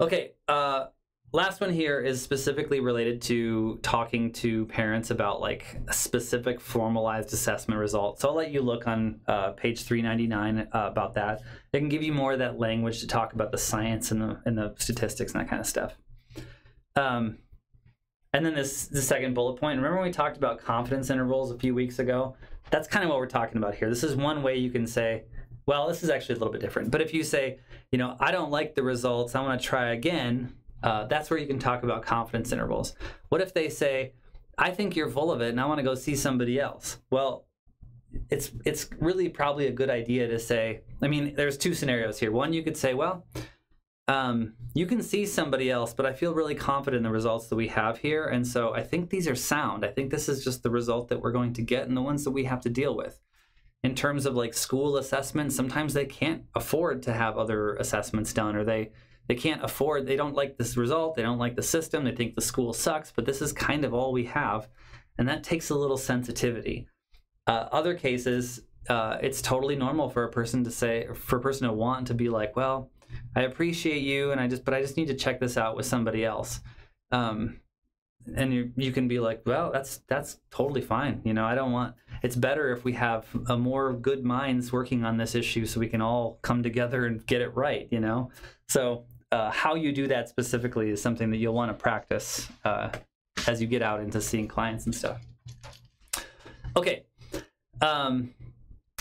Okay, uh, last one here is specifically related to talking to parents about like specific formalized assessment results. So I'll let you look on uh, page 399 uh, about that. It can give you more of that language to talk about the science and the and the statistics and that kind of stuff. Um, and then this the second bullet point. Remember when we talked about confidence intervals a few weeks ago? That's kind of what we're talking about here. This is one way you can say, well, this is actually a little bit different. But if you say, you know, I don't like the results, I want to try again, uh, that's where you can talk about confidence intervals. What if they say, I think you're full of it and I want to go see somebody else? Well, it's it's really probably a good idea to say, I mean, there's two scenarios here. One, you could say, well, um, you can see somebody else, but I feel really confident in the results that we have here. And so I think these are sound. I think this is just the result that we're going to get and the ones that we have to deal with. In terms of like school assessments, sometimes they can't afford to have other assessments done or they they can't afford, they don't like this result, they don't like the system, they think the school sucks, but this is kind of all we have. And that takes a little sensitivity. Uh, other cases, uh, it's totally normal for a person to say, for a person to want to be like, well, I appreciate you, and I just, but I just need to check this out with somebody else. Um, and you you can be like, well, that's that's totally fine. You know, I don't want. It's better if we have a more good minds working on this issue, so we can all come together and get it right. You know, so uh, how you do that specifically is something that you'll want to practice uh, as you get out into seeing clients and stuff. Okay. Um,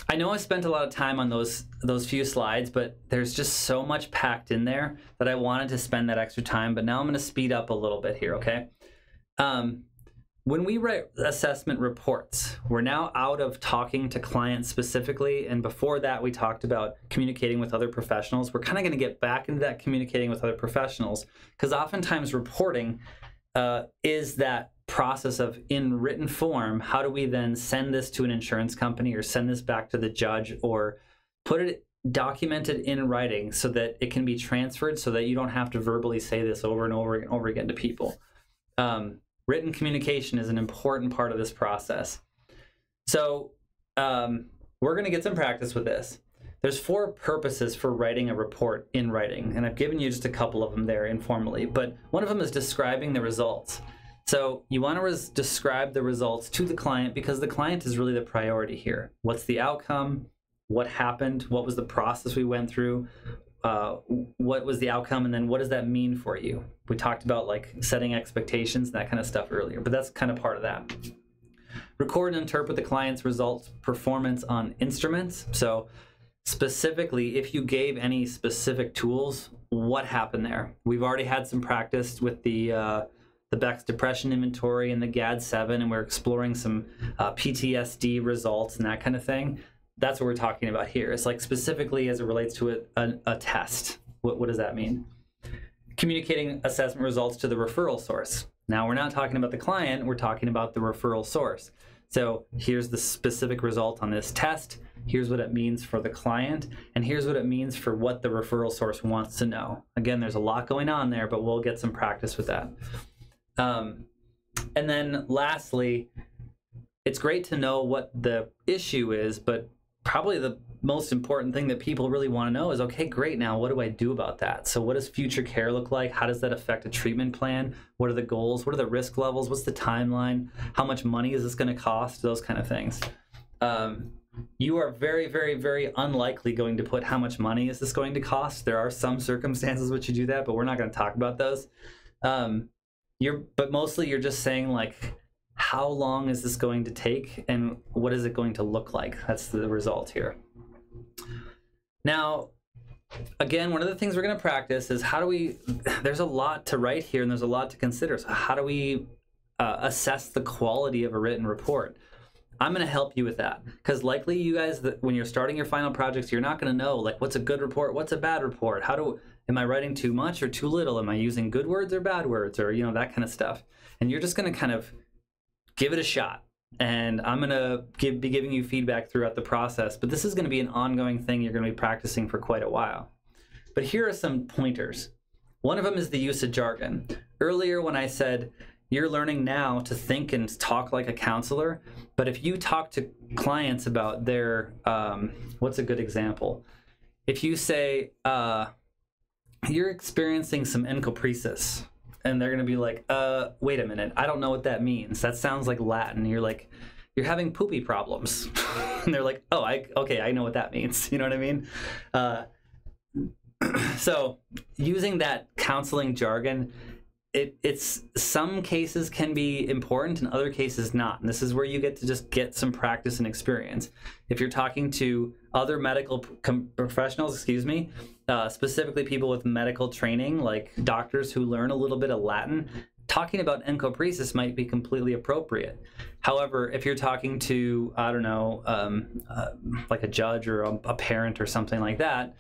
I know I spent a lot of time on those those few slides, but there's just so much packed in there that I wanted to spend that extra time. But now I'm going to speed up a little bit here, okay? Um, when we write assessment reports, we're now out of talking to clients specifically. And before that, we talked about communicating with other professionals. We're kind of going to get back into that communicating with other professionals because oftentimes reporting uh, is that process of in written form. How do we then send this to an insurance company or send this back to the judge or put it documented in writing so that it can be transferred so that you don't have to verbally say this over and over and over again to people? Um, written communication is an important part of this process. So um, we're going to get some practice with this. There's four purposes for writing a report in writing, and I've given you just a couple of them there informally, but one of them is describing the results. So you want to describe the results to the client because the client is really the priority here. What's the outcome? What happened? What was the process we went through? Uh, what was the outcome and then what does that mean for you? We talked about like setting expectations and that kind of stuff earlier but that's kind of part of that. Record and interpret the client's results performance on instruments. So specifically if you gave any specific tools what happened there? We've already had some practice with the uh, the Beck's depression inventory and the GAD-7, and we're exploring some uh, PTSD results and that kind of thing that's what we're talking about here. It's like specifically as it relates to a, a, a test. What, what does that mean? Communicating assessment results to the referral source. Now we're not talking about the client, we're talking about the referral source. So here's the specific result on this test. Here's what it means for the client, and here's what it means for what the referral source wants to know. Again, there's a lot going on there, but we'll get some practice with that. Um, and then lastly, it's great to know what the issue is, but probably the most important thing that people really want to know is okay great now what do i do about that? So what does future care look like? How does that affect a treatment plan? What are the goals? What are the risk levels? What's the timeline? How much money is this going to cost? Those kind of things. Um, you are very very very unlikely going to put how much money is this going to cost. There are some circumstances which you do that but we're not going to talk about those. Um, you're but mostly you're just saying like how long is this going to take and what is it going to look like? That's the result here. Now, again, one of the things we're going to practice is how do we, there's a lot to write here and there's a lot to consider. So, how do we uh, assess the quality of a written report? I'm going to help you with that because likely you guys, when you're starting your final projects, you're not going to know like what's a good report, what's a bad report, how do, am I writing too much or too little? Am I using good words or bad words or, you know, that kind of stuff. And you're just going to kind of give it a shot. And I'm going to be giving you feedback throughout the process, but this is going to be an ongoing thing you're going to be practicing for quite a while. But here are some pointers. One of them is the use of jargon. Earlier, when I said you're learning now to think and talk like a counselor, but if you talk to clients about their, um, what's a good example? If you say, uh, you're experiencing some encopresis, and they're going to be like, uh, wait a minute, I don't know what that means. That sounds like Latin. You're like, you're having poopy problems. and they're like, oh, I, okay, I know what that means. You know what I mean? Uh, so using that counseling jargon it, it's some cases can be important and other cases not and this is where you get to just get some practice and experience if you're talking to other medical professionals excuse me uh, specifically people with medical training like doctors who learn a little bit of latin talking about encopresis might be completely appropriate however if you're talking to i don't know um, uh, like a judge or a, a parent or something like that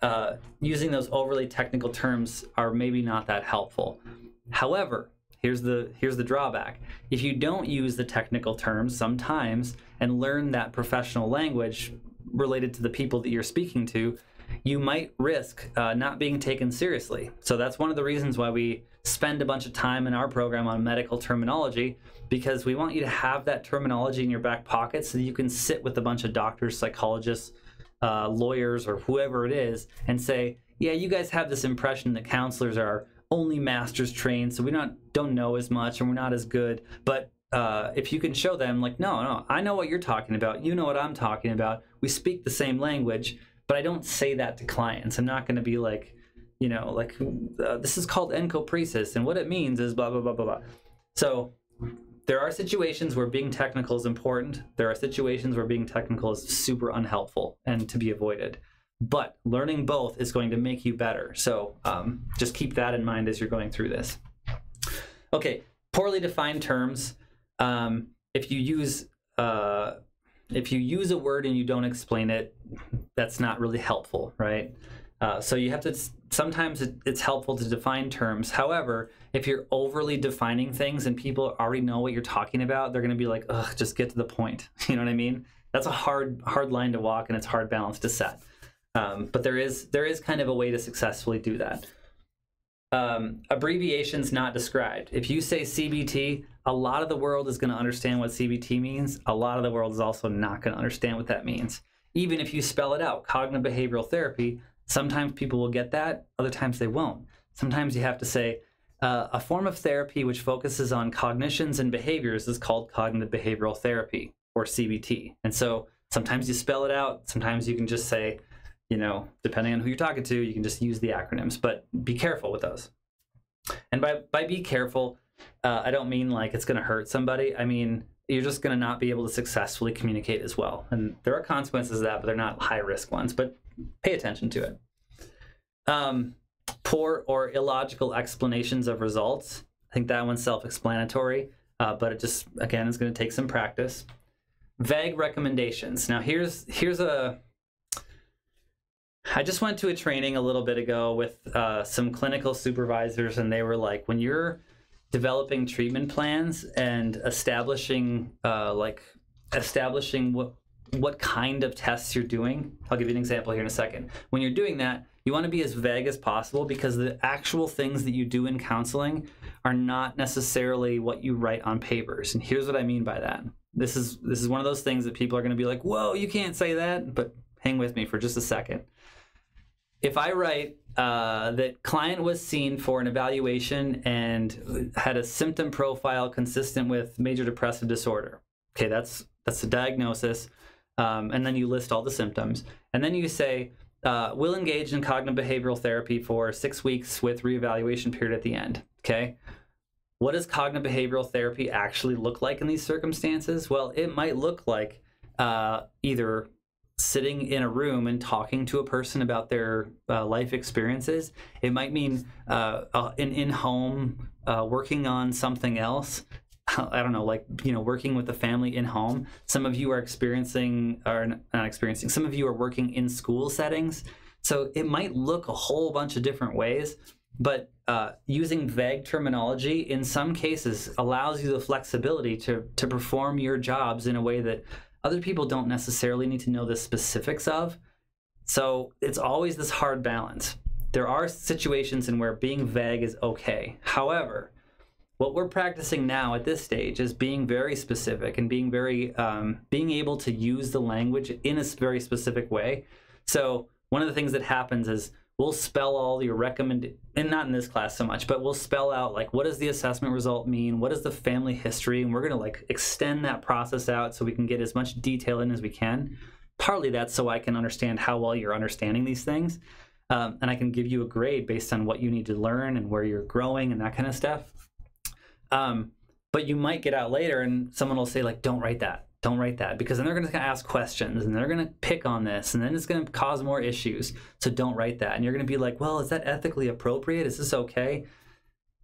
uh, using those overly technical terms are maybe not that helpful However, here's the here's the drawback. If you don't use the technical terms sometimes and learn that professional language related to the people that you're speaking to, you might risk uh, not being taken seriously. So that's one of the reasons why we spend a bunch of time in our program on medical terminology because we want you to have that terminology in your back pocket so that you can sit with a bunch of doctors, psychologists, uh, lawyers, or whoever it is and say, yeah, you guys have this impression that counselors are only masters trained, so we not don't know as much and we're not as good. But uh, if you can show them, like, no, no, I know what you're talking about. You know what I'm talking about. We speak the same language, but I don't say that to clients. I'm not going to be like, you know, like uh, this is called encopresis, and what it means is blah blah blah blah blah. So there are situations where being technical is important. There are situations where being technical is super unhelpful and to be avoided but learning both is going to make you better. So um, just keep that in mind as you're going through this. Okay, poorly defined terms. Um, if you use uh, if you use a word and you don't explain it, that's not really helpful, right? Uh, so you have to. Sometimes it's helpful to define terms. However, if you're overly defining things and people already know what you're talking about, they're going to be like, "Ugh, just get to the point." You know what I mean? That's a hard hard line to walk, and it's hard balance to set. Um, but there is there is kind of a way to successfully do that. Um, abbreviations not described. If you say CBT, a lot of the world is going to understand what CBT means. A lot of the world is also not going to understand what that means. Even if you spell it out, cognitive behavioral therapy, sometimes people will get that, other times they won't. Sometimes you have to say, uh, a form of therapy which focuses on cognitions and behaviors is called cognitive behavioral therapy or CBT. And so sometimes you spell it out, sometimes you can just say you know, depending on who you're talking to, you can just use the acronyms, but be careful with those. And by, by be careful, uh, I don't mean like it's going to hurt somebody. I mean, you're just going to not be able to successfully communicate as well. And there are consequences of that, but they're not high risk ones, but pay attention to it. Um, poor or illogical explanations of results. I think that one's self explanatory, uh, but it just, again, is going to take some practice. Vague recommendations. Now, here's, here's a, I just went to a training a little bit ago with uh, some clinical supervisors, and they were like, when you're developing treatment plans and establishing, uh, like, establishing what what kind of tests you're doing. I'll give you an example here in a second. When you're doing that, you want to be as vague as possible because the actual things that you do in counseling are not necessarily what you write on papers. And here's what I mean by that. This is this is one of those things that people are going to be like, "Whoa, you can't say that," but hang with me for just a second if I write uh, that client was seen for an evaluation and had a symptom profile consistent with major depressive disorder, okay, that's that's the diagnosis, um, and then you list all the symptoms, and then you say uh, will engage in cognitive behavioral therapy for six weeks with reevaluation period at the end. Okay. What does cognitive behavioral therapy actually look like in these circumstances? Well, it might look like uh, either sitting in a room and talking to a person about their uh, life experiences. It might mean uh, an in-home uh, working on something else. I don't know, like you know, working with the family in home. Some of you are experiencing, or not experiencing. Some of you are working in school settings. So it might look a whole bunch of different ways, but uh, using vague terminology in some cases allows you the flexibility to to perform your jobs in a way that other people don't necessarily need to know the specifics of. So it's always this hard balance. There are situations in where being vague is okay. However, what we're practicing now at this stage is being very specific and being very um, being able to use the language in a very specific way. So one of the things that happens is we'll spell all your recommend and not in this class so much but we'll spell out like what does the assessment result mean? What is the family history? And we're going to like extend that process out so we can get as much detail in as we can. Partly that's so i can understand how well you're understanding these things um, and i can give you a grade based on what you need to learn and where you're growing and that kind of stuff. Um, but you might get out later and someone will say like don't write that don't write that because then they're going to ask questions and they're going to pick on this and then it's going to cause more issues. So don't write that. And you're going to be like, well, is that ethically appropriate? Is this okay?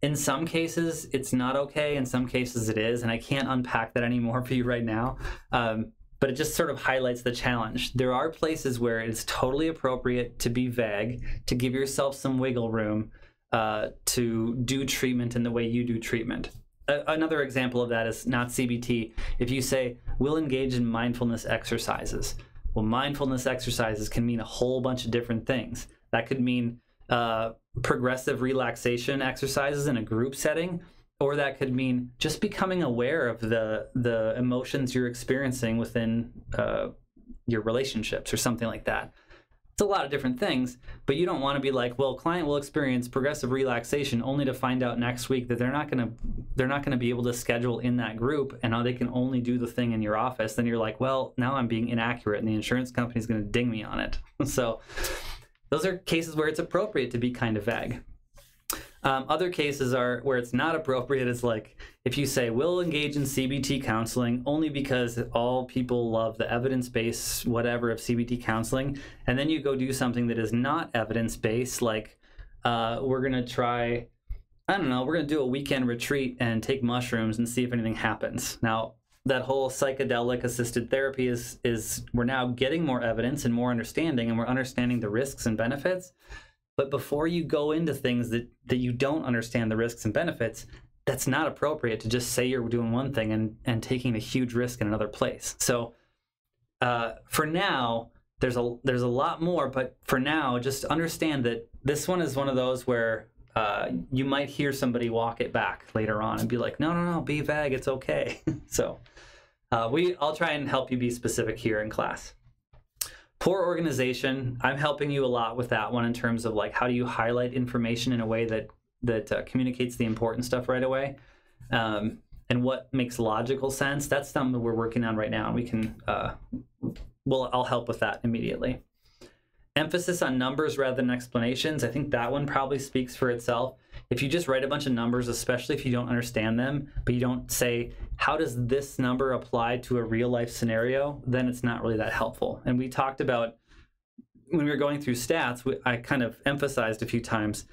In some cases, it's not okay. In some cases, it is. And I can't unpack that anymore for you right now. Um, but it just sort of highlights the challenge. There are places where it's totally appropriate to be vague, to give yourself some wiggle room uh, to do treatment in the way you do treatment another example of that is not CBT. If you say, we'll engage in mindfulness exercises, well, mindfulness exercises can mean a whole bunch of different things. That could mean uh, progressive relaxation exercises in a group setting, or that could mean just becoming aware of the the emotions you're experiencing within uh, your relationships or something like that it's a lot of different things, but you don't want to be like, well, client will experience progressive relaxation only to find out next week that they're not going to they're not going to be able to schedule in that group and now they can only do the thing in your office. Then you're like, well, now I'm being inaccurate and the insurance company's going to ding me on it. so those are cases where it's appropriate to be kind of vague. Um, other cases are where it's not appropriate is like if you say we'll engage in CBT counseling only because all people love the evidence-based whatever of CBT counseling, and then you go do something that is not evidence-based, like uh, we're gonna try, I don't know, we're gonna do a weekend retreat and take mushrooms and see if anything happens. Now that whole psychedelic assisted therapy is is we're now getting more evidence and more understanding, and we're understanding the risks and benefits. But before you go into things that, that you don't understand the risks and benefits, that's not appropriate to just say you're doing one thing and, and taking a huge risk in another place. So uh, for now, there's a there's a lot more, but for now, just understand that this one is one of those where uh, you might hear somebody walk it back later on and be like, no, no, no, be vague, it's okay. so uh, we I'll try and help you be specific here in class. Poor organization. I'm helping you a lot with that one in terms of like how do you highlight information in a way that that uh, communicates the important stuff right away, um, and what makes logical sense. That's something we're working on right now, and we can. Uh, well, I'll help with that immediately. Emphasis on numbers rather than explanations. I think that one probably speaks for itself if you just write a bunch of numbers, especially if you don't understand them, but you don't say, how does this number apply to a real life scenario, then it's not really that helpful. And we talked about when we were going through stats, I kind of emphasized a few times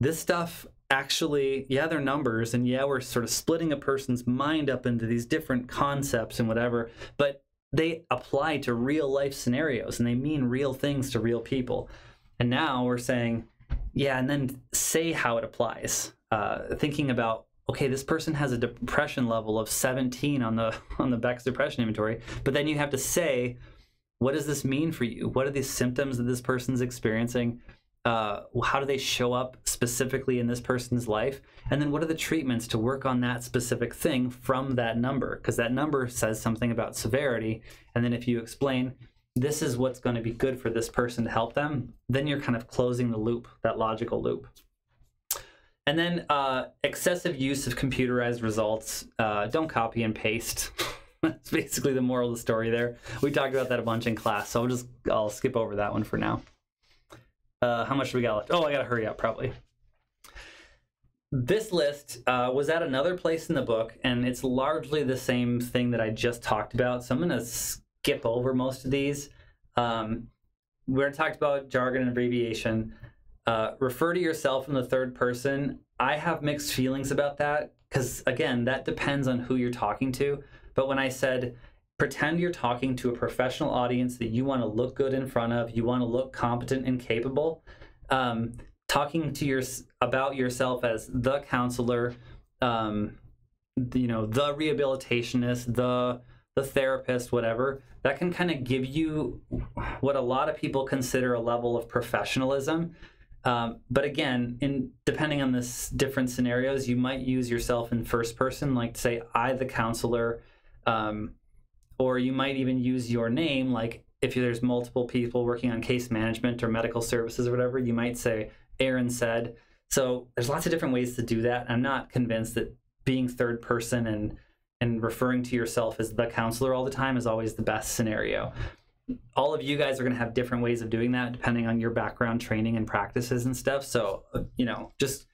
this stuff actually, yeah, they're numbers, and yeah, we're sort of splitting a person's mind up into these different concepts and whatever, but they apply to real life scenarios and they mean real things to real people. And now we're saying, yeah, and then say how it applies. Uh, thinking about okay, this person has a depression level of 17 on the on the Beck's depression inventory, but then you have to say, what does this mean for you? What are these symptoms that this person's experiencing? Uh, how do they show up specifically in this person's life? And then what are the treatments to work on that specific thing from that number? Because that number says something about severity. And then if you explain, this is what's going to be good for this person to help them, then you're kind of closing the loop, that logical loop. And then uh, excessive use of computerized results. Uh, don't copy and paste. That's basically the moral of the story there. We talked about that a bunch in class, so I'll just I'll skip over that one for now. Uh, how much do we got left? Oh, I gotta hurry up probably. This list uh, was at another place in the book, and it's largely the same thing that I just talked about. So I'm gonna skip over most of these. Um, we talked about jargon and abbreviation. Uh, refer to yourself in the third person. I have mixed feelings about that because, again, that depends on who you're talking to. But when I said, pretend you're talking to a professional audience that you want to look good in front of, you want to look competent and capable, um, talking to your about yourself as the counselor, um, you know, the rehabilitationist, the the therapist, whatever, that can kind of give you what a lot of people consider a level of professionalism. Um, but again, in depending on this different scenarios, you might use yourself in first person, like say I, the counselor, um, or you might even use your name, like if there's multiple people working on case management or medical services or whatever, you might say, Aaron said. So there's lots of different ways to do that. I'm not convinced that being third person and and referring to yourself as the counselor all the time is always the best scenario. All of you guys are going to have different ways of doing that depending on your background, training, and practices and stuff. So, you know, just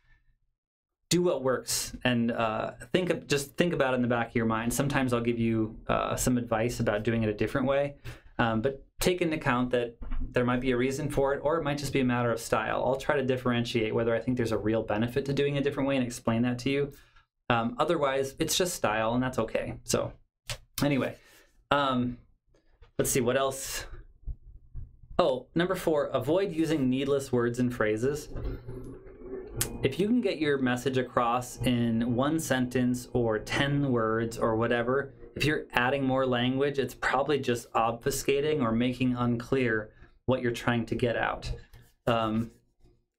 do what works and uh, think of, just think about it in the back of your mind. Sometimes I'll give you uh, some advice about doing it a different way, um, but take into account that there might be a reason for it, or it might just be a matter of style. I'll try to differentiate whether I think there's a real benefit to doing it a different way and explain that to you. Um, otherwise, it's just style, and that's okay. So, anyway, um, let's see what else. Oh, number four, avoid using needless words and phrases. If you can get your message across in one sentence or 10 words or whatever, if you're adding more language, it's probably just obfuscating or making unclear what you're trying to get out. Um,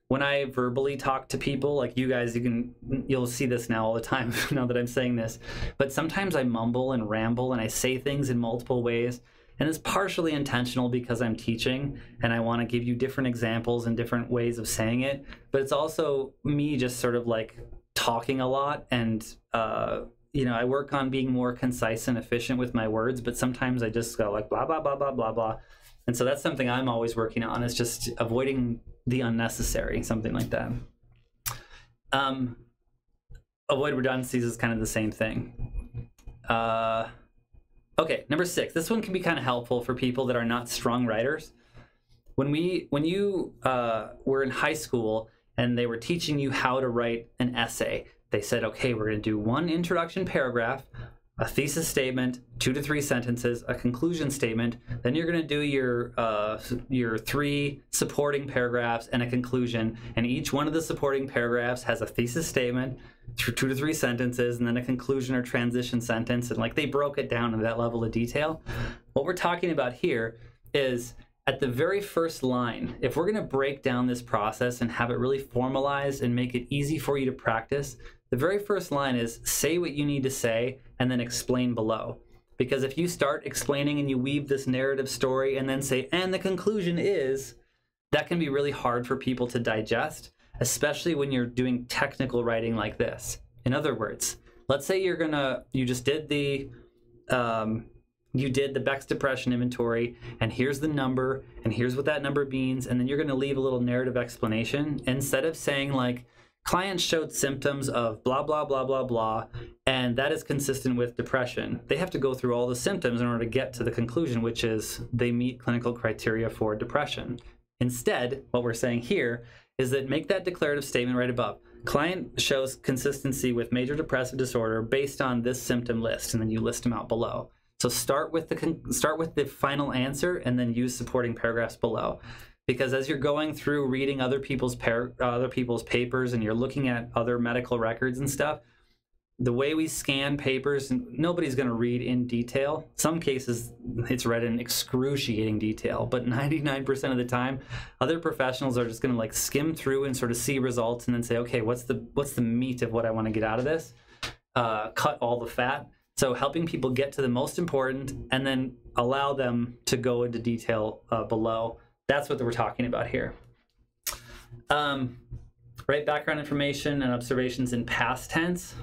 when I verbally talk to people, like you guys, you can you'll see this now all the time now that I'm saying this. But sometimes I mumble and ramble and I say things in multiple ways. And it's partially intentional because I'm teaching and I want to give you different examples and different ways of saying it. But it's also me just sort of like talking a lot and uh, you know, I work on being more concise and efficient with my words, but sometimes I just go like blah blah blah blah blah blah. And so that's something I'm always working on is just avoiding the unnecessary, something like that. Um, avoid redundancies is kind of the same thing. Uh, okay, number six. This one can be kind of helpful for people that are not strong writers. When we, when you uh, were in high school and they were teaching you how to write an essay, they said, okay, we're going to do one introduction paragraph a thesis statement, two to three sentences, a conclusion statement. Then you're going to do your uh, your three supporting paragraphs and a conclusion. And each one of the supporting paragraphs has a thesis statement, two to three sentences, and then a conclusion or transition sentence. And like they broke it down to that level of detail. What we're talking about here is at the very first line, if we're going to break down this process and have it really formalized and make it easy for you to practice, the very first line is say what you need to say and then explain below. Because if you start explaining and you weave this narrative story and then say, and the conclusion is, that can be really hard for people to digest, especially when you're doing technical writing like this. In other words, let's say you're gonna, you just did the, um, you did the Beck's depression inventory, and here's the number, and here's what that number means, and then you're gonna leave a little narrative explanation instead of saying like, clients showed symptoms of blah, blah, blah, blah, blah, and that is consistent with depression. They have to go through all the symptoms in order to get to the conclusion, which is they meet clinical criteria for depression. Instead, what we're saying here is that make that declarative statement right above. Client shows consistency with major depressive disorder based on this symptom list, and then you list them out below. So start with the start with the final answer, and then use supporting paragraphs below because as you're going through reading other people's par- uh, other people's papers and you're looking at other medical records and stuff the way we scan papers nobody's going to read in detail some cases it's read in excruciating detail but 99% of the time other professionals are just going to like skim through and sort of see results and then say okay what's the what's the meat of what i want to get out of this uh, cut all the fat so helping people get to the most important and then allow them to go into detail uh, below that's what we're talking about here. Um, right, background information and observations in past tense.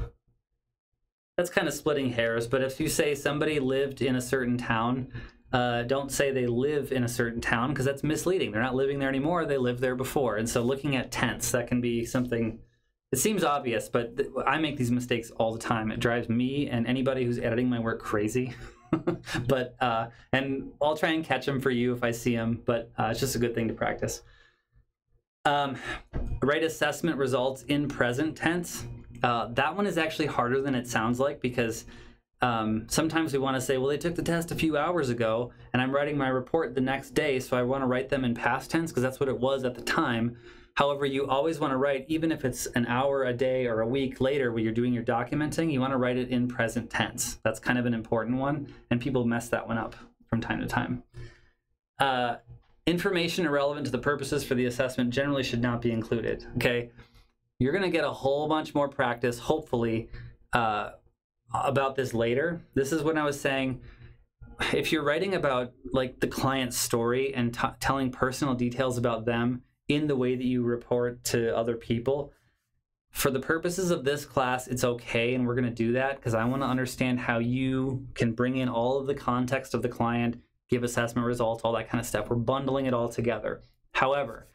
That's kind of splitting hairs, but if you say somebody lived in a certain town, uh, don't say they live in a certain town because that's misleading. They're not living there anymore. They lived there before. And so looking at tense, that can be something, it seems obvious, but th- I make these mistakes all the time. It drives me and anybody who's editing my work crazy. but uh, and I'll try and catch them for you if I see them. But uh, it's just a good thing to practice. Um, write assessment results in present tense. Uh, that one is actually harder than it sounds like because um, sometimes we want to say, well, they took the test a few hours ago, and I'm writing my report the next day, so I want to write them in past tense because that's what it was at the time. However, you always want to write, even if it's an hour, a day, or a week later when you're doing your documenting, you want to write it in present tense. That's kind of an important one, and people mess that one up from time to time. Uh, information irrelevant to the purposes for the assessment generally should not be included. Okay, you're going to get a whole bunch more practice, hopefully, uh, about this later. This is when I was saying if you're writing about like the client's story and telling personal details about them in the way that you report to other people, for the purposes of this class, it's okay, and we're going to do that because I want to understand how you can bring in all of the context of the client, give assessment results, all that kind of stuff. We're bundling it all together. However,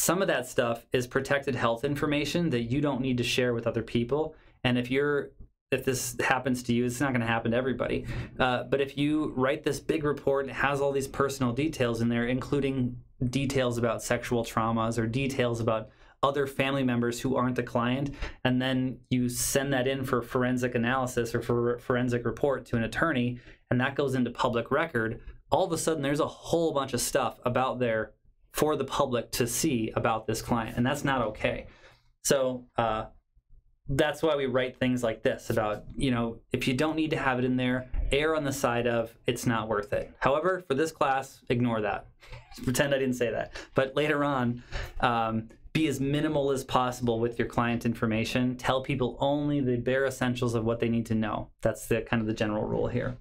some of that stuff is protected health information that you don't need to share with other people. And if you're if this happens to you, it's not going to happen to everybody. Uh, but if you write this big report and it has all these personal details in there, including details about sexual traumas or details about other family members who aren't the client, and then you send that in for forensic analysis or for forensic report to an attorney, and that goes into public record, all of a sudden there's a whole bunch of stuff about there for the public to see about this client, and that's not okay. So, uh, that's why we write things like this about you know if you don't need to have it in there err on the side of it's not worth it. However for this class ignore that. Pretend i didn't say that. But later on um, be as minimal as possible with your client information. Tell people only the bare essentials of what they need to know. That's the kind of the general rule here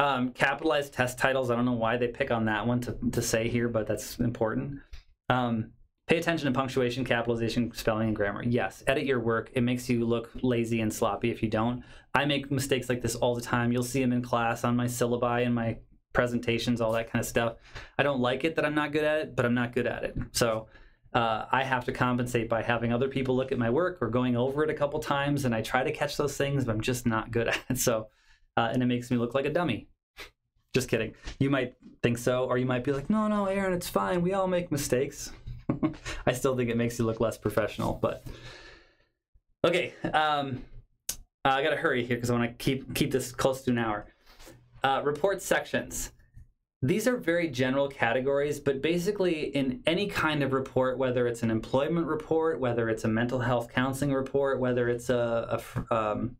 um, capitalized test titles i don't know why they pick on that one to, to say here but that's important um, Pay attention to punctuation, capitalization, spelling, and grammar. Yes, edit your work. It makes you look lazy and sloppy if you don't. I make mistakes like this all the time. You'll see them in class, on my syllabi, and my presentations, all that kind of stuff. I don't like it that I'm not good at it, but I'm not good at it. So uh, I have to compensate by having other people look at my work or going over it a couple times, and I try to catch those things, but I'm just not good at it. So, uh, and it makes me look like a dummy. Just kidding. You might think so, or you might be like, no, no, Aaron, it's fine. We all make mistakes. I still think it makes you look less professional, but okay. Um, I gotta hurry here because I want to keep keep this close to an hour. Uh, report sections. These are very general categories, but basically, in any kind of report, whether it's an employment report, whether it's a mental health counseling report, whether it's a, a um,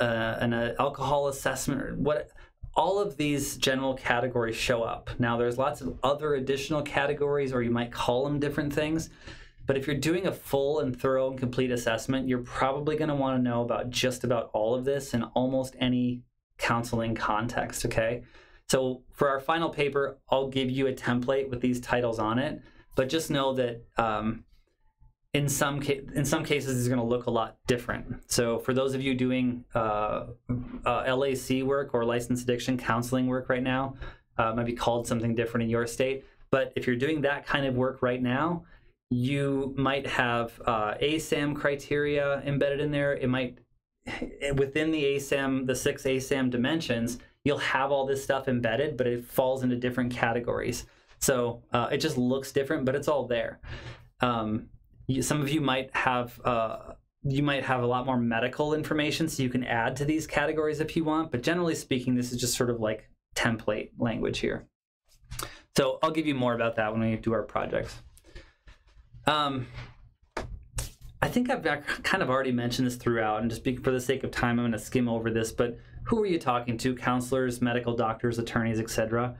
uh, an a alcohol assessment, or what all of these general categories show up. Now, there's lots of other additional categories, or you might call them different things. But if you're doing a full and thorough and complete assessment, you're probably going to want to know about just about all of this in almost any counseling context, okay? So for our final paper, I'll give you a template with these titles on it, but just know that um, in some ca- in some cases it's going to look a lot different. So for those of you doing uh, uh, LAC work or licensed addiction counseling work right now, uh, might be called something different in your state. But if you're doing that kind of work right now, you might have uh, ASAM criteria embedded in there. It might within the ASAM, the six ASAM dimensions, you'll have all this stuff embedded, but it falls into different categories. So uh, it just looks different, but it's all there. Um, you, some of you might have uh, you might have a lot more medical information, so you can add to these categories if you want. But generally speaking, this is just sort of like template language here. So I'll give you more about that when we do our projects. Um, I think I've kind of already mentioned this throughout, and just for the sake of time, I'm going to skim over this. But who are you talking to? Counselors, medical doctors, attorneys, etc.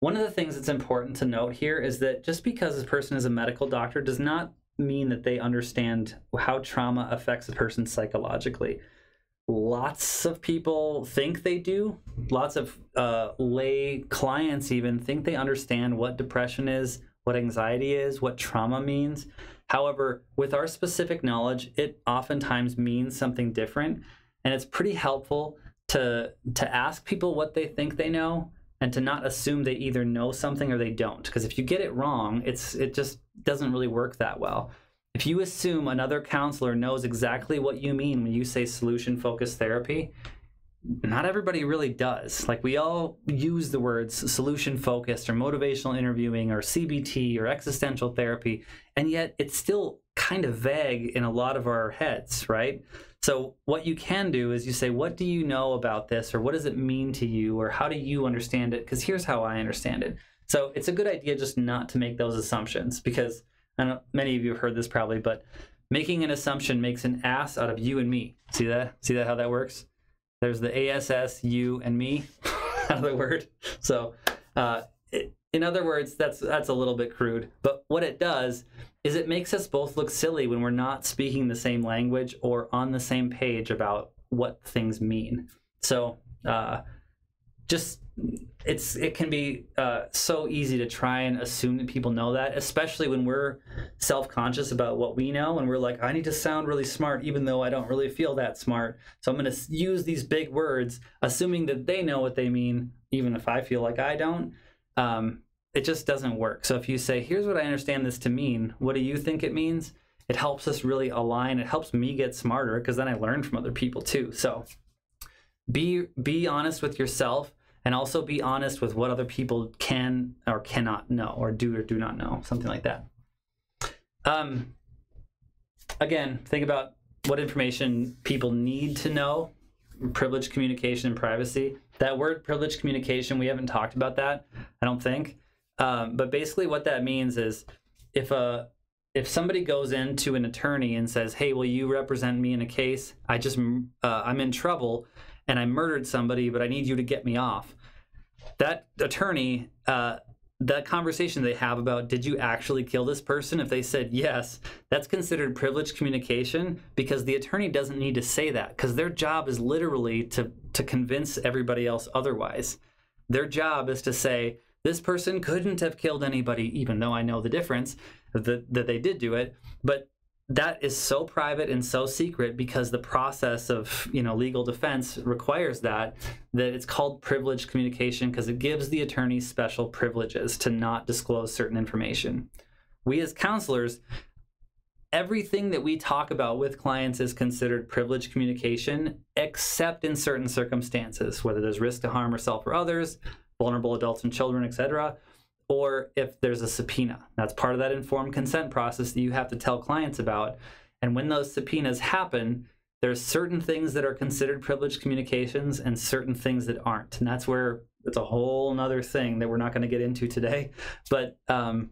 One of the things that's important to note here is that just because a person is a medical doctor does not mean that they understand how trauma affects a person psychologically. Lots of people think they do. Lots of uh, lay clients even think they understand what depression is, what anxiety is, what trauma means. However, with our specific knowledge, it oftentimes means something different. And it's pretty helpful to, to ask people what they think they know and to not assume they either know something or they don't because if you get it wrong it's it just doesn't really work that well. If you assume another counselor knows exactly what you mean when you say solution focused therapy not everybody really does. Like we all use the words solution focused or motivational interviewing or cbt or existential therapy and yet it's still kind of vague in a lot of our heads right so what you can do is you say, what do you know about this, or what does it mean to you, or how do you understand it? Because here's how I understand it. So it's a good idea just not to make those assumptions because I know many of you have heard this probably, but making an assumption makes an ass out of you and me. See that? See that how that works? There's the ASS, you and me out of the word. So uh, in other words, that's that's a little bit crude. But what it does is it makes us both look silly when we're not speaking the same language or on the same page about what things mean. So uh, just it's it can be uh, so easy to try and assume that people know that, especially when we're self-conscious about what we know and we're like, I need to sound really smart, even though I don't really feel that smart. So I'm going to use these big words, assuming that they know what they mean, even if I feel like I don't. Um, it just doesn't work. So if you say, "Here's what I understand this to mean," what do you think it means? It helps us really align. It helps me get smarter because then I learn from other people too. So be be honest with yourself and also be honest with what other people can or cannot know or do or do not know, something like that. Um, again, think about what information people need to know, privileged communication and privacy. That word privileged communication, we haven't talked about that, I don't think. Um, but basically what that means is if a if somebody goes into an attorney and says, "Hey, will you represent me in a case? I just uh, I'm in trouble and I murdered somebody, but I need you to get me off. That attorney, uh, that conversation they have about did you actually kill this person? If they said yes that's considered privileged communication because the attorney doesn't need to say that because their job is literally to to convince everybody else otherwise. Their job is to say this person couldn't have killed anybody even though i know the difference that, that they did do it but that is so private and so secret because the process of you know legal defense requires that that it's called privileged communication because it gives the attorney special privileges to not disclose certain information. We as counselors everything that we talk about with clients is considered privileged communication except in certain circumstances whether there's risk to harm or self or others vulnerable adults and children etc or if there's a subpoena. That's part of that informed consent process that you have to tell clients about. And when those subpoenas happen, there's certain things that are considered privileged communications and certain things that aren't. And that's where it's a whole other thing that we're not going to get into today. But um,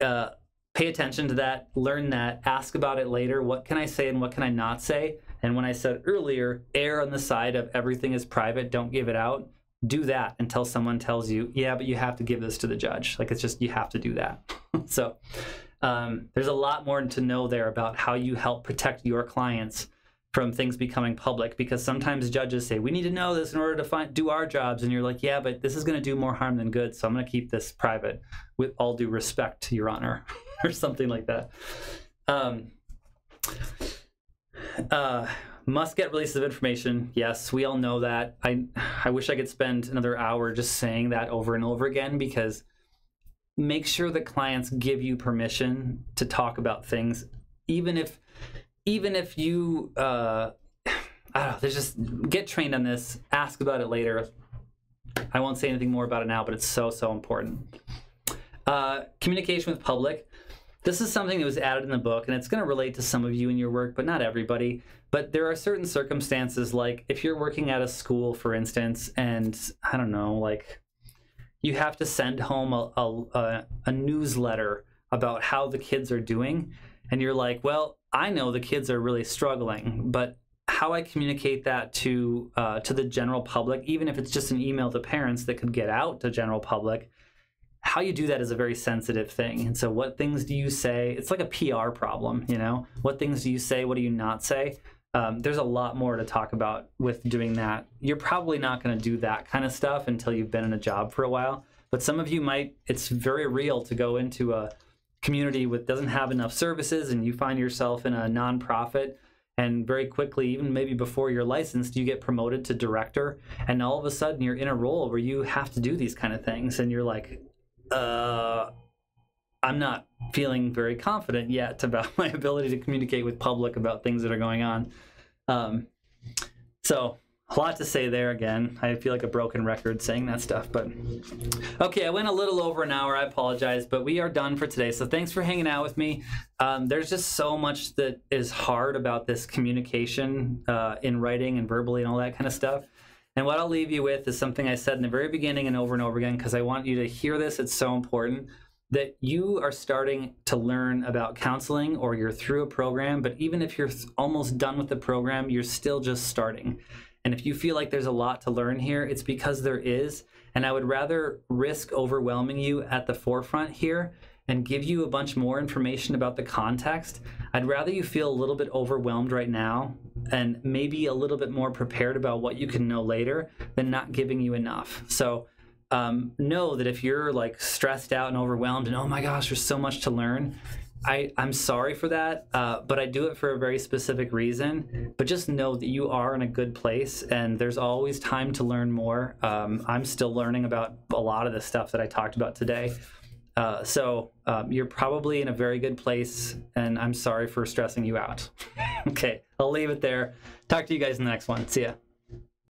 uh, pay attention to that, learn that, ask about it later. What can I say and what can I not say? And when I said earlier, err on the side of everything is private, don't give it out do that until someone tells you, yeah, but you have to give this to the judge. Like it's just, you have to do that. so um, there's a lot more to know there about how you help protect your clients from things becoming public because sometimes judges say we need to know this in order to find do our jobs and you're like yeah but this is going to do more harm than good so i'm going to keep this private with all due respect to your honor or something like that um, uh, must get releases of information. Yes, we all know that. I I wish I could spend another hour just saying that over and over again because make sure that clients give you permission to talk about things, even if even if you uh, I don't know. Just get trained on this. Ask about it later. I won't say anything more about it now, but it's so so important. Uh, communication with public. This is something that was added in the book, and it's going to relate to some of you in your work, but not everybody. But there are certain circumstances, like if you're working at a school, for instance, and I don't know, like you have to send home a, a, a newsletter about how the kids are doing, and you're like, well, I know the kids are really struggling, but how I communicate that to uh, to the general public, even if it's just an email to parents that could get out to general public, how you do that is a very sensitive thing. And so, what things do you say? It's like a PR problem, you know? What things do you say? What do you not say? Um, there's a lot more to talk about with doing that. You're probably not going to do that kind of stuff until you've been in a job for a while. But some of you might, it's very real to go into a community with doesn't have enough services and you find yourself in a nonprofit and very quickly even maybe before you're licensed you get promoted to director and all of a sudden you're in a role where you have to do these kind of things and you're like uh, I'm not feeling very confident yet about my ability to communicate with public about things that are going on. Um, so a lot to say there again. I feel like a broken record saying that stuff, but okay, I went a little over an hour. I apologize, but we are done for today. So thanks for hanging out with me. Um, there's just so much that is hard about this communication uh, in writing and verbally and all that kind of stuff. And what I'll leave you with is something I said in the very beginning and over and over again because I want you to hear this. It's so important that you are starting to learn about counseling or you're through a program, but even if you're almost done with the program, you're still just starting. And if you feel like there's a lot to learn here, it's because there is. And I would rather risk overwhelming you at the forefront here and give you a bunch more information about the context. I'd rather you feel a little bit overwhelmed right now and maybe a little bit more prepared about what you can know later than not giving you enough. So um, know that if you're like stressed out and overwhelmed and oh my gosh, there's so much to learn, I, I'm sorry for that, uh, but I do it for a very specific reason. But just know that you are in a good place and there's always time to learn more. Um, I'm still learning about a lot of the stuff that I talked about today. Uh, so um, you're probably in a very good place, and I'm sorry for stressing you out. okay, I'll leave it there. Talk to you guys in the next one. See ya.